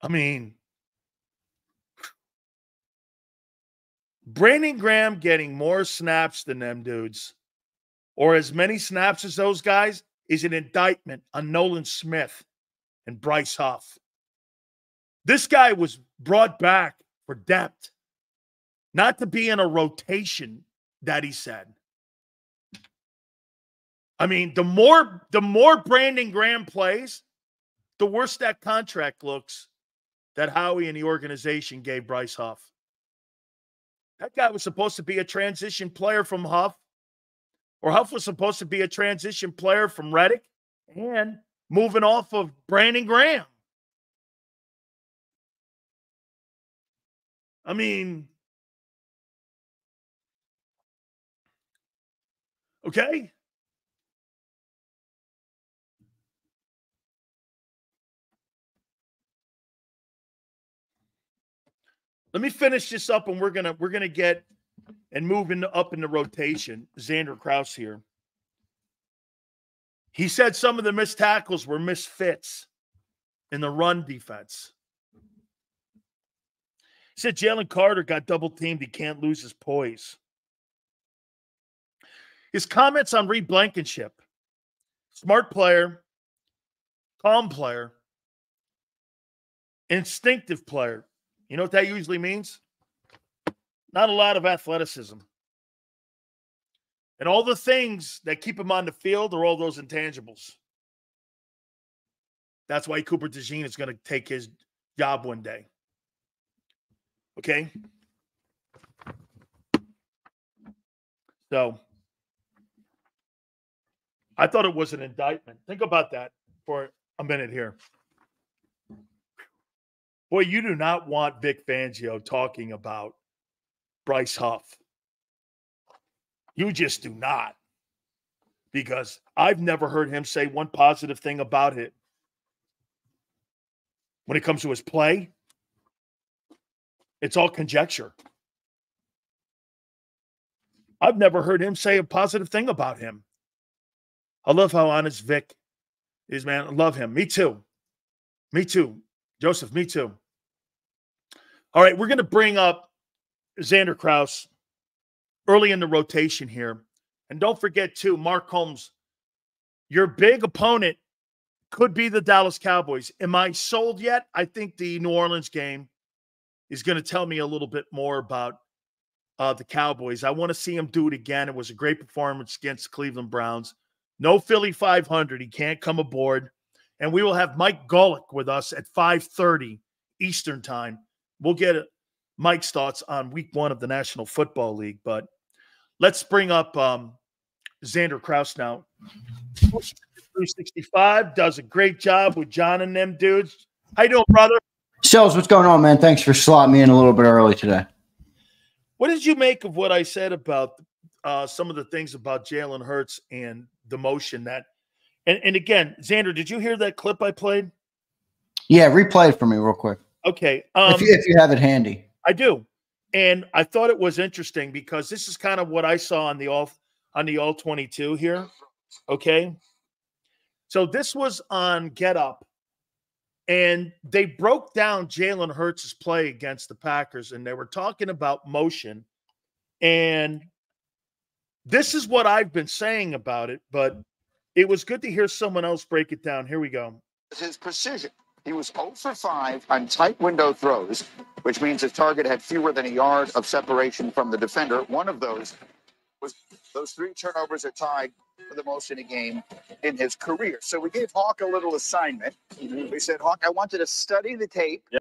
I mean, Brandon Graham getting more snaps than them dudes, or as many snaps as those guys, is an indictment on Nolan Smith and Bryce Huff. This guy was brought back for depth, not to be in a rotation that he said. I mean, the more the more Brandon Graham plays, the worse that contract looks that Howie and the organization gave Bryce Huff. That guy was supposed to be a transition player from Huff, or Huff was supposed to be a transition player from Reddick and moving off of Brandon Graham. I mean, okay. Let me finish this up, and we're gonna we're gonna get and move into up in the rotation. Xander Kraus here. He said some of the missed tackles were misfits in the run defense. He said Jalen Carter got double teamed. He can't lose his poise. His comments on Reed Blankenship smart player, calm player, instinctive player. You know what that usually means? Not a lot of athleticism. And all the things that keep him on the field are all those intangibles. That's why Cooper DeJean is going to take his job one day. Okay. So I thought it was an indictment. Think about that for a minute here. Boy, you do not want Vic Fangio talking about Bryce Huff. You just do not. Because I've never heard him say one positive thing about it. When it comes to his play, it's all conjecture. I've never heard him say a positive thing about him. I love how honest Vic is, man. I love him. Me too. Me too. Joseph, me too. All right, we're going to bring up Xander Kraus early in the rotation here. And don't forget, too, Mark Holmes, your big opponent could be the Dallas Cowboys. Am I sold yet? I think the New Orleans game is going to tell me a little bit more about uh, the Cowboys. I want to see him do it again. It was a great performance against the Cleveland Browns. No Philly 500. He can't come aboard. And we will have Mike Golic with us at 5:30 Eastern time. We'll get uh, Mike's thoughts on week one of the National Football League. But let's bring up um, Xander Kraus now. 365 does a great job with John and them dudes. How you doing, brother? Shells, what's going on, man? Thanks for slotting me in a little bit early today. What did you make of what I said about uh, some of the things about Jalen Hurts and the motion that? And, and again, Xander, did you hear that clip I played? Yeah, replay it for me real quick. Okay, um, if, you, if you have it handy. I do, and I thought it was interesting because this is kind of what I saw on the all on the all twenty two here. Okay, so this was on Get Up, and they broke down Jalen Hurts' play against the Packers, and they were talking about motion. And this is what I've been saying about it, but it was good to hear someone else break it down. Here we go. His precision. He was 0 for 5 on tight window throws, which means his target had fewer than a yard of separation from the defender. One of those was those three turnovers are tied for the most in a game in his career. So we gave Hawk a little assignment. Mm-hmm. We said, Hawk, I want you to study the tape